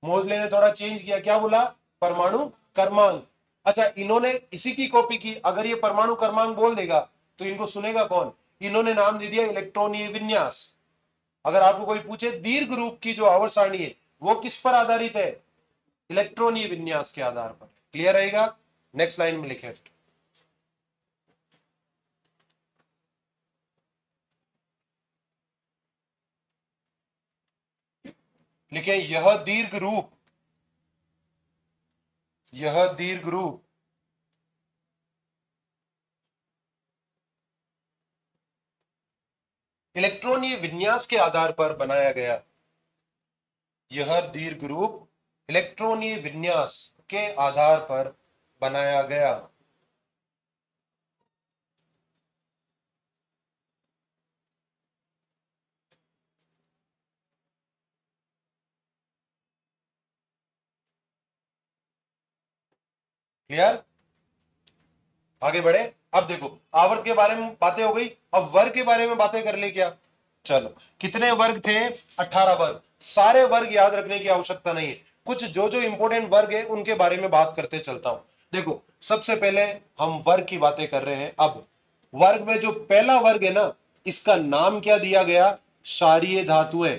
मोजले ने थोड़ा चेंज किया। क्या बोला? परमाणु क्रमांक अच्छा इन्होंने इसी की कॉपी की। अगर ये परमाणु क्रमांक बोल देगा तो इनको सुनेगा कौन? इन्होंने नाम दे दिया इलेक्ट्रॉनीय विन्यास अगर आपको कोई पूछे, दीर्घ रूप की जो आवर्त सारणी है, वो किस पर आधारित है? इलेक्ट्रॉनीय विन्यास के आधार पर। क्लियर रहेगा? नेक्स्ट लाइन में लिखे। लिखे, यह दीर्घ रूप। यह दीर्घ रूप। इलेक्ट्रॉनीय विन्यास के आधार पर बनाया गया। यह दीर्घ रूप इलेक्ट्रॉनीय विन्यास के आधार पर बनाया गया। क्लियर? आगे बढ़े। अब देखो, आवर्त के बारे में बातें हो गई, अब वर्ग के बारे में बातें कर ले क्या? चलो, कितने वर्ग थे? अठारह वर्ग। सारे वर्ग याद रखने की आवश्यकता नहीं है। कुछ जो जो इंपोर्टेंट वर्ग है, उनके बारे में बात करते चलता हूँ। देखो, सबसे पहले हम वर्ग की बातें कर रहे हैं। अब, वर्ग में जो पहला वर्ग है ना, इसका नाम क्या दिया गया? क्षारीय धातुएँ।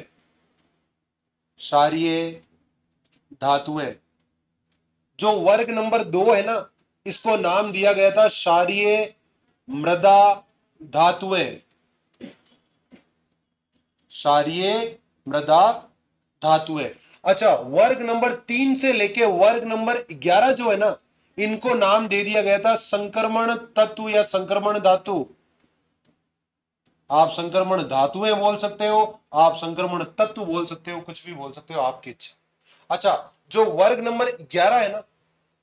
क्षारीय धातुएँ। जो वर्ग नंबर दो है ना इसको नाम दिया गया था क्षारीय मृदा धातुएँ। क्षारीय मृदा धातुएँ। अच्छा वर्ग नंबर तीन से लेके वर्ग नंबर ग्यारह जो है ना, इनको नाम दे दिया गया था संक्रमण तत्व या संक्रमण धातु। आप संक्रमण धातुएँ बोल सकते हो, आप संक्रमण तत्व बोल सकते हो, कुछ भी बोल सकते हो, आपकी इच्छा। अच्छा जो वर्ग नंबर ग्यारह है ना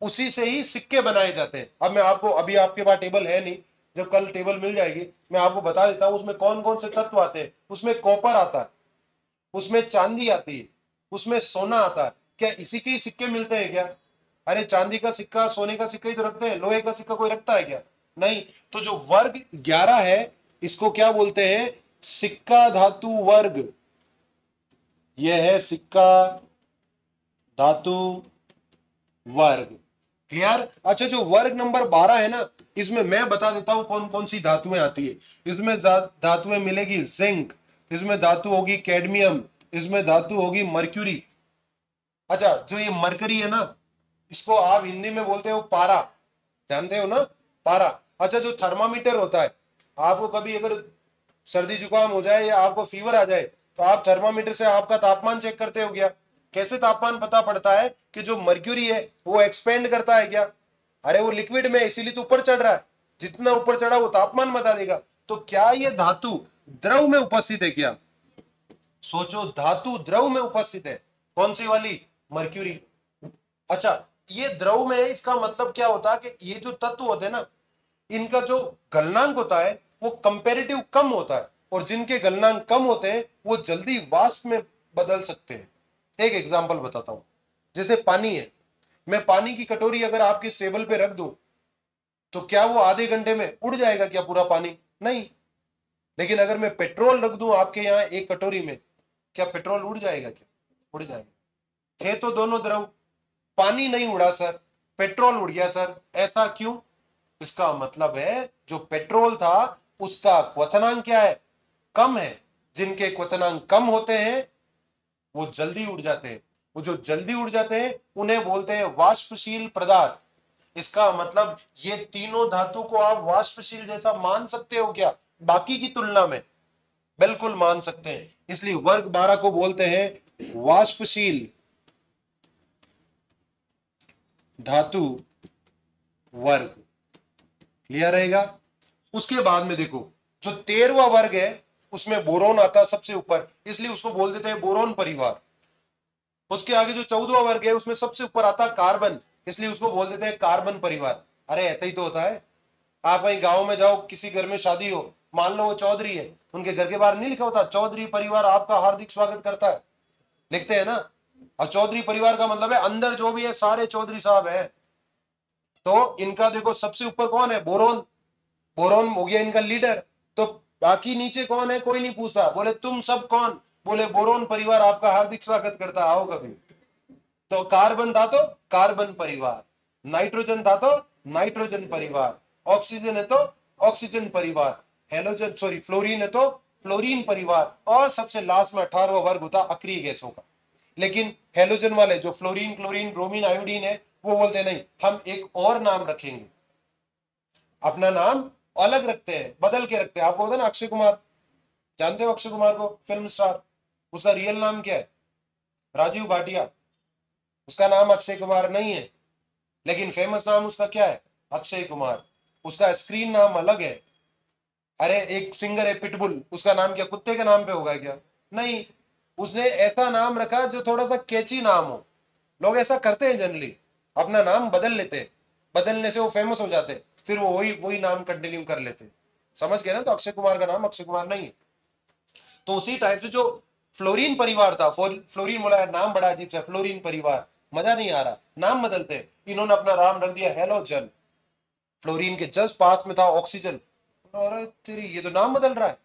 उसी से ही सिक्के बनाए जाते हैं। अब मैं आपको, अभी आपके पास टेबल है नहीं, जब कल टेबल मिल जाएगी, मैं आपको बता देता हूँ, उसमें कौन कौन से तत्व आते हैं? उसमें कॉपर आता है, उसमें चांदी आती है, उसमें सोना आता है। क्या इसी के ही सिक्के मिलते हैं क्या? अरे, चांदी का सिक्का, सोने का सिक्का ही तो रखते हैं, लोहे का सिक्का कोई रखता है क्या? नहीं तो जो वर्ग ग्यारह है, इसको क्या बोलते हैं? सिक्का धातु वर्ग। यह है सिक्का धातु वर्ग। क्लियर? अच्छा जो वर्ग नंबर बारह है ना, इसमें मैं बता देता हूँ कौन कौन सी धातुएँ आती है। इसमें धातुएँ मिलेगी जिंक, इसमें धातु होगी कैडमियम, इसमें धातु होगी मर्क्यूरी। अच्छा जो ये मरकरी है ना, इसको आप हिंदी में बोलते हो पारा। जानते हो ना? पारा। अच्छा जो थर्मामीटर होता है, आपको कभी अगर सर्दी जुकाम हो जाए या आपको फीवर आ जाए तो आप थर्मामीटर से आपका तापमान चेक करते हो क्या? कैसे तापमान पता पड़ता है कि जो मर्क्यूरी है, वो एक्सपेंड करता है क्या? अरे वो लिक्विड में इसीलिए तो ऊपर चढ़ रहा है। जितना ऊपर चढ़ा, वो तापमान बता देगा। तो क्या ये धातु द्रव में उपस्थित है क्या? सोचो, धातु द्रव में उपस्थित है। कौन सी वाली? मर्क्यूरी अच्छा ये द्रव में है, इसका मतलब क्या होता है कि ये जो तत्व होते हैं ना, इनका जो गलनांक होता है, वो कंपेरेटिव कम होता है। और जिनके गलनांक कम होते हैं, वो जल्दी वाष्प में बदल सकते हैं। एक एग्ज़ाम्पल बताता हूँ। जैसे पानी है। मैं पानी की कटोरी अगर आपके टेबल पे रख दूँ तो क्या वो आधे घंटे में उड़ जाएगा क्या पूरा पानी? नहीं। लेकिन अगर मैं पेट्रोल रख दूँ आपके यहाँ एक कटोरी में, क्या पेट्रोल उड़ जाएगा क्या? उड़ जाएगा। थे तो दोनों द्रव। पानी नहीं उड़ा, सर। पेट्रोल उड़ गया, सर। ऐसा क्यों? इसका मतलब है, जो पेट्रोल था, उसका क्वथनांक क्या है? कम है। जिनके क्वथनांक कम होते हैं वो जल्दी उड़ जाते हैं। वो जो जल्दी उड़ जाते हैं, उन्हें बोलते हैं वाष्पशील पदार्थ इसका मतलब ये तीनों धातु को आप वाष्पशील जैसा मान सकते हो क्या? बाकी की तुलना में बिल्कुल मान सकते हैं। इसलिए वर्ग बारह को बोलते हैं वाष्पशील धातु वर्ग। क्लियर रहेगा? उसके बाद में देखो, जो तेरवा वर्ग है उसमें बोरोन आता है सबसे ऊपर, इसलिए उसको बोल देते हैं बोरोन परिवार। उसके आगे जो चौदवा वर्ग है, उसमें सबसे ऊपर आता कार्बन, इसलिए उसको बोल देते हैं कार्बन परिवार। अरे, ऐसा ही तो होता है। आप वही गाँव में जाओ, किसी घर में शादी हो, मान लो वो चौधरी है, उनके घर के बाहर नहीं लिखा होता, चौधरी परिवार आपका हार्दिक स्वागत करता है। लिखते हैं ना? अब चौधरी परिवार का मतलब है, अंदर जो भी है, सारे चौधरी साहब है। तो इनका देखो, सबसे ऊपर कौन है? बोरोन। बोरोन हो गया इनका लीडर। तो बाकी नीचे कौन है? कोई नहीं पूछा बोले, तुम सब कौन? बोले, बोरोन परिवार आपका हार्दिक स्वागत करता आओ कभी। तो कार्बन था तो कार्बन परिवार। नाइट्रोजन था तो नाइट्रोजन परिवार। ऑक्सीजन है तो ऑक्सीजन परिवार। हेलोजन, सॉरी, फ्लोरीन है तो फ्लोरीन परिवार। और सबसे लास्ट में अठारवा वर्ग होता अक्रिय गैसों का। लेकिन हेलोजन वाले जो फ्लोरीन, क्लोरीन, ब्रोमीन, आयोडीन है, वो बोलते नहीं, हम एक और नाम रखेंगे। अपना नाम अलग रखते हैं, बदल के रखते हैं। आपको होता ना, अक्षय कुमार? जानते हो अक्षय कुमार को? Film star. उसका रियल नाम क्या है? राजीव भाटिया। उसका नाम अक्षय कुमार नहीं है, लेकिन फ़ेमस नाम उसका क्या है? अक्षय कुमार। उसका स्क्रीन नाम अलग है। अरे, एक सिंगर है पिटबुल उसका नाम क्या? कुत्ते के नाम पे होगा क्या? नहीं। उसने ऐसा नाम रखा जो थोड़ा सा कैची नाम हो। लोग ऐसा करते हैं जनरली अपना नाम बदल लेते हैं। बदलने से वो फ़ेमस हो जाते फिर वो वही वही नाम कंटिन्यू कर लेते। समझ गए ना? तो अक्षय कुमार का नाम अक्षय कुमार नहीं है। तो उसी टाइप से जो फ्लोरिन परिवार था फ्लोरिन बोला नाम बड़ा अजीब सा फ्लोरिन परिवार। मज़ा नहीं आ रहा। नाम बदलते इन्होंने अपना नाम रख दिया हेलोजन फ्लोरिन के जस्ट पास में था ऑक्सीजन। अरे तेरी, ये तो नाम बदल रहा है।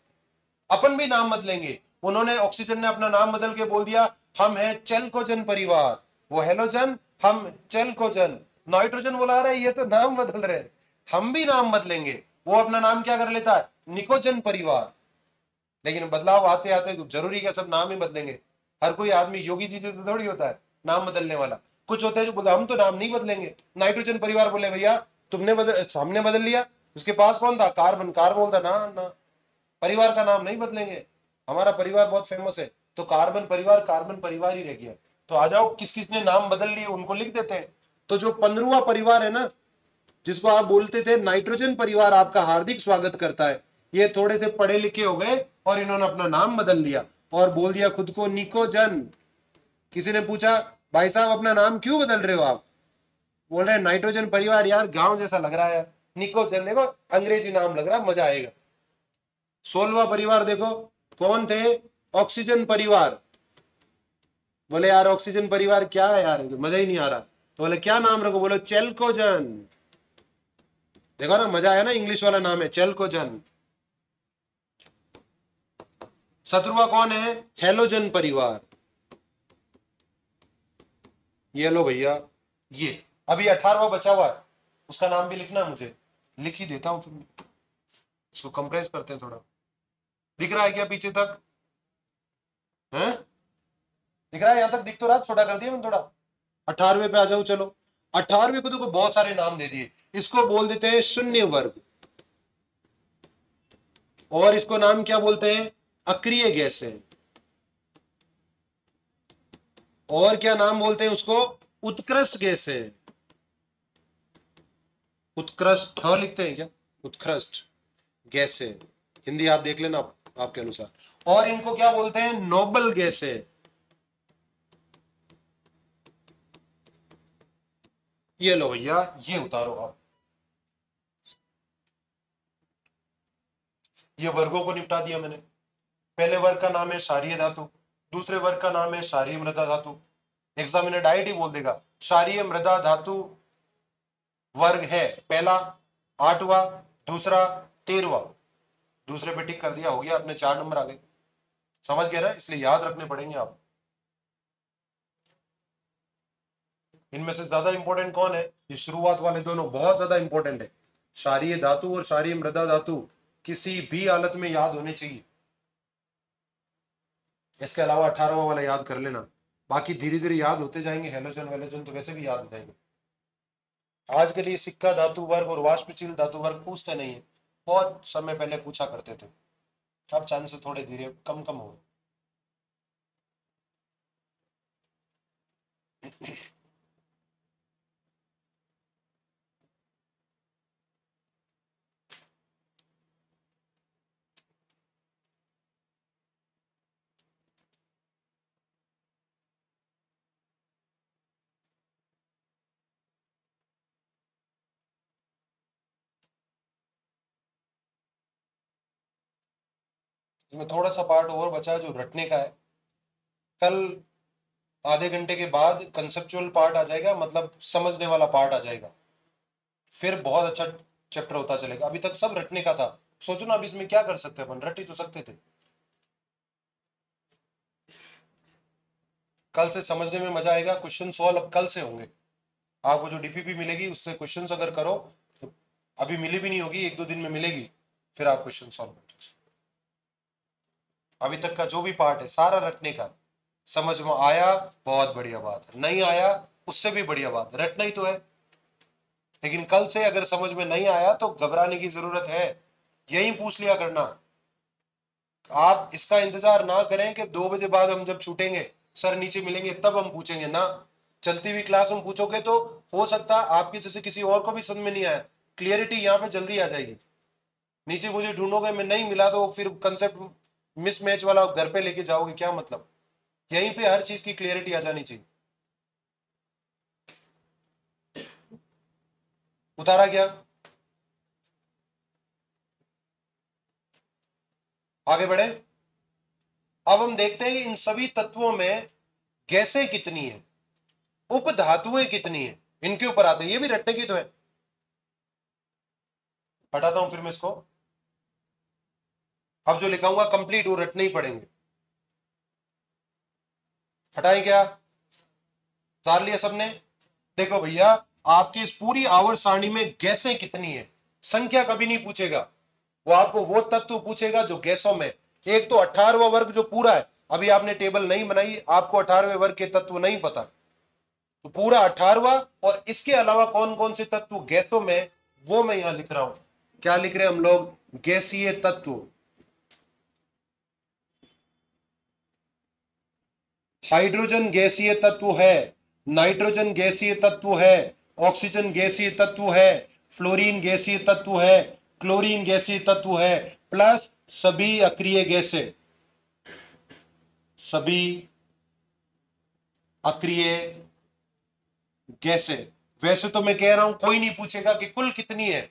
अपन भी नाम बदलेंगे। उन्होंने ऑक्सीजन ने अपना नाम बदल के बोल दिया, हम है चेलकोजन परिवार। वो हेलोजन, हम चेलकोजन। नाइट्रोजन बोला रहे ये तो नाम बदल रहे हम भी नाम बदलेंगे। वो अपना नाम क्या कर लेता है? निकोजन परिवार। लेकिन बदलाव आते आते ज़रूरी क्या सब नाम ही बदलेंगे। हर कोई आदमी योगी जी से तो थोड़ी होता है, नाम बदलने वाला। कुछ होते हैं जो बोलते हम तो नाम नहीं बदलेंगे। नाइट्रोजन परिवार बोले, भैया, तुमने बदल सामने बदल लिया। उसके पास कौन था? कार्बन। कार्बन बोलता, ना ना, परिवार का नाम नहीं बदलेंगे। हमारा परिवार बहुत फ़ेमस है। तो कार्बन परिवार कार्बन परिवार ही रह गया। तो आ जाओ किस किस ने नाम बदल लिए, उनको लिख देते हैं। तो जो पंद्रवा परिवार है ना जिसको आप बोलते थे नाइट्रोजन परिवार आपका हार्दिक स्वागत करता है। ये थोड़े से पढ़े लिखे हो गए और इन्होंने अपना नाम बदल लिया और बोल दिया खुद को निकोजन। किसी ने पूछा, भाई साहब, अपना नाम क्यों बदल रहे हो आप? बोल रहे, नाइट्रोजन परिवार यार गाँव जैसा लग रहा है। निकोजन, देखो, अंग्रेज़ी नाम लग रहा मज़ा आएगा। सोलवा परिवार देखो, कौन थे? ऑक्सीजन परिवार। बोले, यार, ऑक्सीजन परिवार क्या है यार? मज़ा ही नहीं आ रहा। तो बोले, क्या नाम रखो? बोलो, चेलकोजन। देखो ना, मज़ा आया ना इंग्लिश वाला नाम है चेलकोजन शत्रुआ कौन है? हेलोजन परिवार। ये लो भैया, ये। अभी अठारवा बचा हुआ है, उसका नाम भी लिखना है मुझे। लिख ही देता हूँ फिर इसको कंप्रेस करते हैं थोड़ा। दिख रहा है क्या पीछे तक? है? दिख रहा है, यहाँ तक दिख तो रहा, छोटा कर दिया मैंने थोड़ा। अठारवे पे आ जाओ चलो। अठारवे को देखो, बहुत सारे नाम दे दिए। इसको बोल देते हैं शून्य वर्ग। और इसको नाम क्या बोलते हैं? अक्रिय गैस और क्या नाम बोलते हैं उसको? उत्कृष्ट गैस उत्कृष्ट हाँ लिखते हैं क्या? उत्कृष्ट गैस हिंदी आप देख लेना आपके अनुसार। और इनको क्या बोलते हैं? नोबल गैस ये लो भैया, ये उतारो आप। ये वर्गों को निपटा दिया मैंने। पहले वर्ग का नाम है शारीय धातु, दूसरे वर्ग का नाम है शारीय मृदा धातु। एग्जामिनर डायरेक्ट ही बोल देगा, शारीय मृदा धातु वर्ग है, पहला, आठवा, दूसरा, तेरवा। दूसरे पे टिक कर दिया, हो गया, अपने चार नंबर आ गए। समझ गए ना? इसलिए याद रखने पड़ेंगे आप। इनमें से ज़्यादा इंपॉर्टेंट कौन है? ये शुरुआत वाले दोनों बहुत ज़्यादा इंपॉर्टेंट है। क्षारीय धातु और क्षारीय मृदा धातु किसी भी हालत में याद होने चाहिए। इसके अलावा अठारहवा वाला याद कर लेना। बाकी धीरे धीरे याद होते जाएँगे। हेलोजन, वेलोजन तो वैसे भी याद हो जाएँगे। आज के लिए सिक्का धातु वर्ग और वाष्पचिल धातु वर्ग पूछते नहीं है। बहुत समय पहले पूछा करते थे। अब चांसेस थोड़े धीरे, कम कम हो। इसमें थोड़ा सा पार्ट और बचा है जो रटने का है। कल आधे घंटे के बाद कंसेप्चुअल पार्ट आ जाएगा मतलब समझने वाला पार्ट आ जाएगा। फिर बहुत अच्छा चैप्टर होता चलेगा। अभी तक सब रटने का था। सोचो ना, अभी इसमें क्या कर सकते अपन? रट ही तो सकते थे। कल से समझने में मज़ा आएगा। क्वेश्चन सॉल्व अब कल से होंगे। आपको जो डीपीपी मिलेगी, उससे क्वेश्चन अगर करो तो अभी मिली भी नहीं होगी, एक दो दिन में मिलेगी, फिर आप क्वेश्चन सॉल्व कर। अभी तक का जो भी पार्ट है, सारा रटने का। समझ में आया? बहुत बढ़िया बात। है नहीं आया, उससे भी बढ़िया बात। रटना ही तो है। लेकिन कल से अगर समझ में नहीं आया तो घबराने की ज़रूरत है। यही पूछ लिया करना। आप इसका इंतज़ार ना करें कि दो बजे बाद हम जब छूटेंगे, सर नीचे मिलेंगे, तब हम पूछेंगे ना। चलती हुई क्लास में पूछोगे तो हो सकता आपके जैसे किसी और को भी समझ में नहीं आया। क्लियरिटी यहाँ पे जल्दी आ जाएगी। नीचे मुझे ढूंढोगे, मैं नहीं मिला तो फिर कंसेप्ट मिसमैच वाला घर पे लेके जाओगे, क्या मतलब? यहीं पे हर चीज़ की क्लियरिटी आ जानी चाहिए। उतारा गया आगे बढ़े। अब हम देखते हैं कि इन सभी तत्वों में गैसें कितनी है, उप धातुएँ कितनी है, इनके ऊपर आते हैं। ये भी रटने की तो है। हटाता हूँ फिर मैं इसको। अब जो लिखाऊँगा कंप्लीट वो रटने ही पड़ेंगे हटाएँ क्या? उतार लिया सबने? देखो भैया, आपकी इस पूरी आवर सारणी में गैसें कितनी है? संख्या कभी नहीं पूछेगा। वो आपको वो तत्व पूछेगा जो गैसों में। एक तो अठारवा वर्ग जो पूरा है, अभी आपने टेबल नहीं बनाई, आपको अठारवे वर्ग के तत्व नहीं पता। तो पूरा अठारवा, और इसके अलावा कौन कौन से तत्व गैसों में, वो मैं यहाँ लिख रहा हूँ। क्या लिख रहे हैं हम लोग? गैसीय तत्व। हाइड्रोजन गैसीय तत्व है, नाइट्रोजन गैसीय तत्व है, ऑक्सीजन गैसीय तत्व है, फ्लोरीन गैसीय तत्व है, क्लोरीन गैसीय तत्व है, प्लस सभी अक्रिय गैसे। सभी अक्रिय गैसे। वैसे तो मैं कह रहा हूँ, कोई नहीं पूछेगा कि कुल कितनी है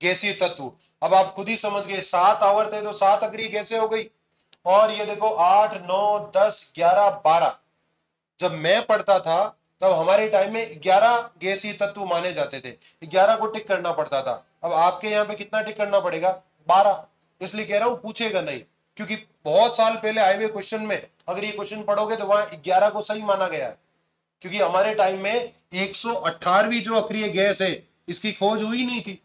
गैसीय तत्व। अब आप खुद ही समझ गए, सात आवर्त है तो सात अक्रिय गैसे हो गई। और ये देखो आठ, नौ, दस, ग्यारह, बारह। जब मैं पढ़ता था, तब हमारे टाइम में ग्यारह गैसीय तत्व माने जाते थे। ग्यारह को टिक करना पड़ता था। अब आपके यहाँ पे कितना टिक करना पड़ेगा? बारह। इसलिए कह रहा हूँ, पूछेगा नहीं। क्योंकि बहुत साल पहले आए हुए क्वेश्चन में, अगर ये क्वेश्चन पढ़ोगे तो वहाँ ग्यारह को सही माना गया है। क्योंकि हमारे टाइम में एक जो अक्रिय गैस है, इसकी खोज हुई नहीं थी।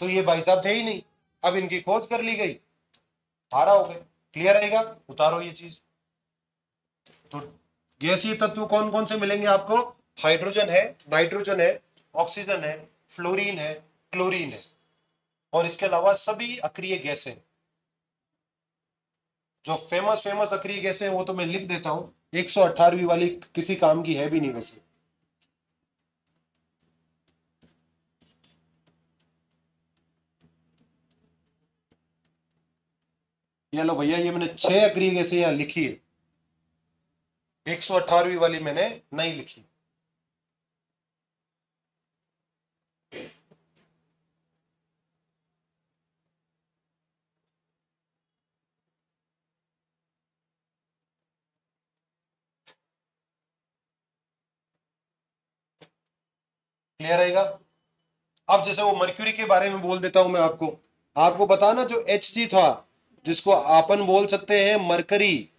तो ये भाई साहब थे ही नहीं। अब इनकी खोज कर ली गई। अठारह हो गए। क्लियर रहेगा? उतारो ये चीज़। तो गैसीय तत्व कौन कौन से मिलेंगे आपको? हाइड्रोजन है नाइट्रोजन है। ऑक्सीजन है फ्लोरीन है क्लोरीन है। और इसके अलावा सभी अक्रिय गैसें। जो फ़ेमस फ़ेमस अक्रिय गैसें वो तो मैं लिख देता हूँ। एक सौ वाली किसी काम की है भी नहीं वैसे। ये लो भैया, ये मैंने छह अक्रिय गैसें यहाँ लिखी है। एक सौ अठारहवीं वाली मैंने नहीं लिखी। क्लियर रहेगा अब जैसे वो मर्क्यूरी के बारे में बोल देता हूँ मैं आपको। आपको बता ना जो एच था जिसको आपन बोल सकते हैं मरकरी।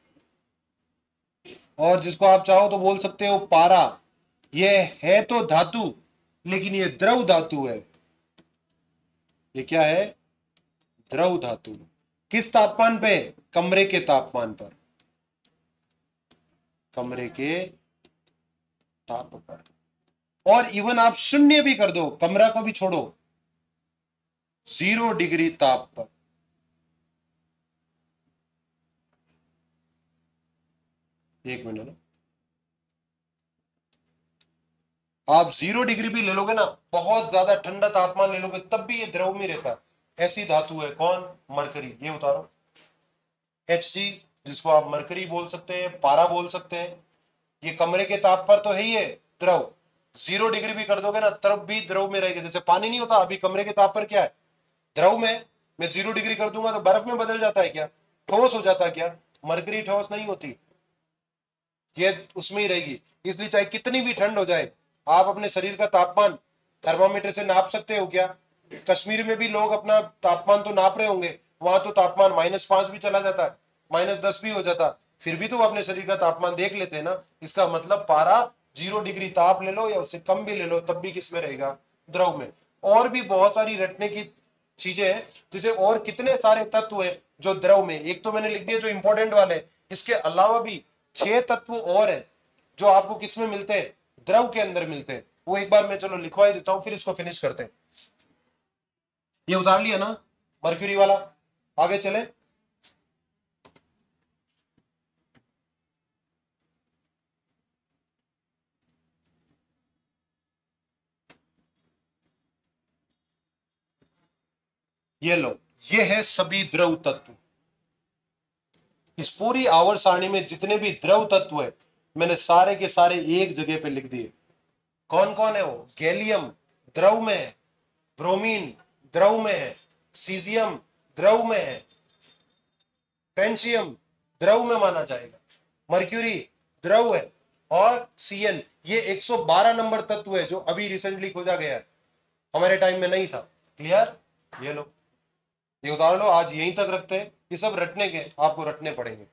और जिसको आप चाहो तो बोल सकते हो पारा। ये है तो धातु, लेकिन ये द्रव धातु है। ये क्या है? द्रव धातु। किस तापमान पे? कमरे के तापमान पर। कमरे के ताप पर। और इवन आप शून्य भी कर दो, कमरा को भी छोड़ो। ज़ीरो डिग्री ताप पर। एक मिनट आप ज़ीरो डिग्री भी ले लोगे ना, बहुत ज़्यादा ठंडा तापमान ले लोगे, तब भी ये द्रव में रहता है। ऐसी धातु है कौन? मरकरी। ये उतारो। एच जी जिसको आप मरकरी बोल सकते हैं, पारा बोल सकते हैं, ये कमरे के ताप पर तो है ही है, द्रव। ज़ीरो डिग्री भी कर दोगे ना, तब भी द्रव में रहेगा। जैसे पानी नहीं होता, अभी कमरे के ताप पर क्या है? द्रव में, मैं ज़ीरो डिग्री कर दूँगा तो बर्फ़ में बदल जाता है क्या? ठोस हो जाता है क्या? मरकरी ठोस नहीं होती। ये उसमें ही रहेगी। इसलिए चाहे कितनी भी ठंड हो जाए, आप अपने शरीर का तापमान थर्मामीटर से नाप सकते हो क्या? कश्मीर में भी लोग अपना तापमान तो नाप रहे होंगे, वहाँ तो तापमान माइनस पाँच भी चला जाता है माइनस दस भी हो जाता। फिर भी तो अपने शरीर का तापमान देख लेते हैं ना। इसका मतलब पारा ज़ीरो डिग्री ताप ले लो या उससे कम भी ले लो, तब भी किसमें रहेगा? द्रव में। और भी बहुत सारी रटने की चीज़ें हैं, जिसे और कितने सारे तत्व है जो द्रव में एक तो मैंने लिख दिया जो इंपॉर्टेंट वाले इसके अलावा भी छह तत्व और है, जो आपको किसमें मिलते हैं? द्रव के अंदर मिलते हैं। वो एक बार मैं चलो लिखवा देता हूँ, फिर इसको फिनिश करते हैं। ये उतार लिया ना मर्क्यूरी वाला? आगे चले। ये लो, ये है सभी द्रव तत्व। इस पूरी आवर सारणी में जितने भी द्रव तत्व है, मैंने सारे के सारे एक जगह पे लिख दिए। कौन कौन है वो? गैलियम, द्रव में है, ब्रोमीन, द्रव में है, सीजियम, द्रव में है, पेंशियम, द्रव में माना जाएगा। मर्क्यूरी, द्रव है, और सीएन ये 112 नंबर तत्व है जो अभी रिसेंटली खोजा गया है। हमारे टाइम में नहीं था। क्लियर ये लो। ये उदाहरण आज यहीं तक रखते हैं ये सब रटने के आपको रटने पड़ेंगे।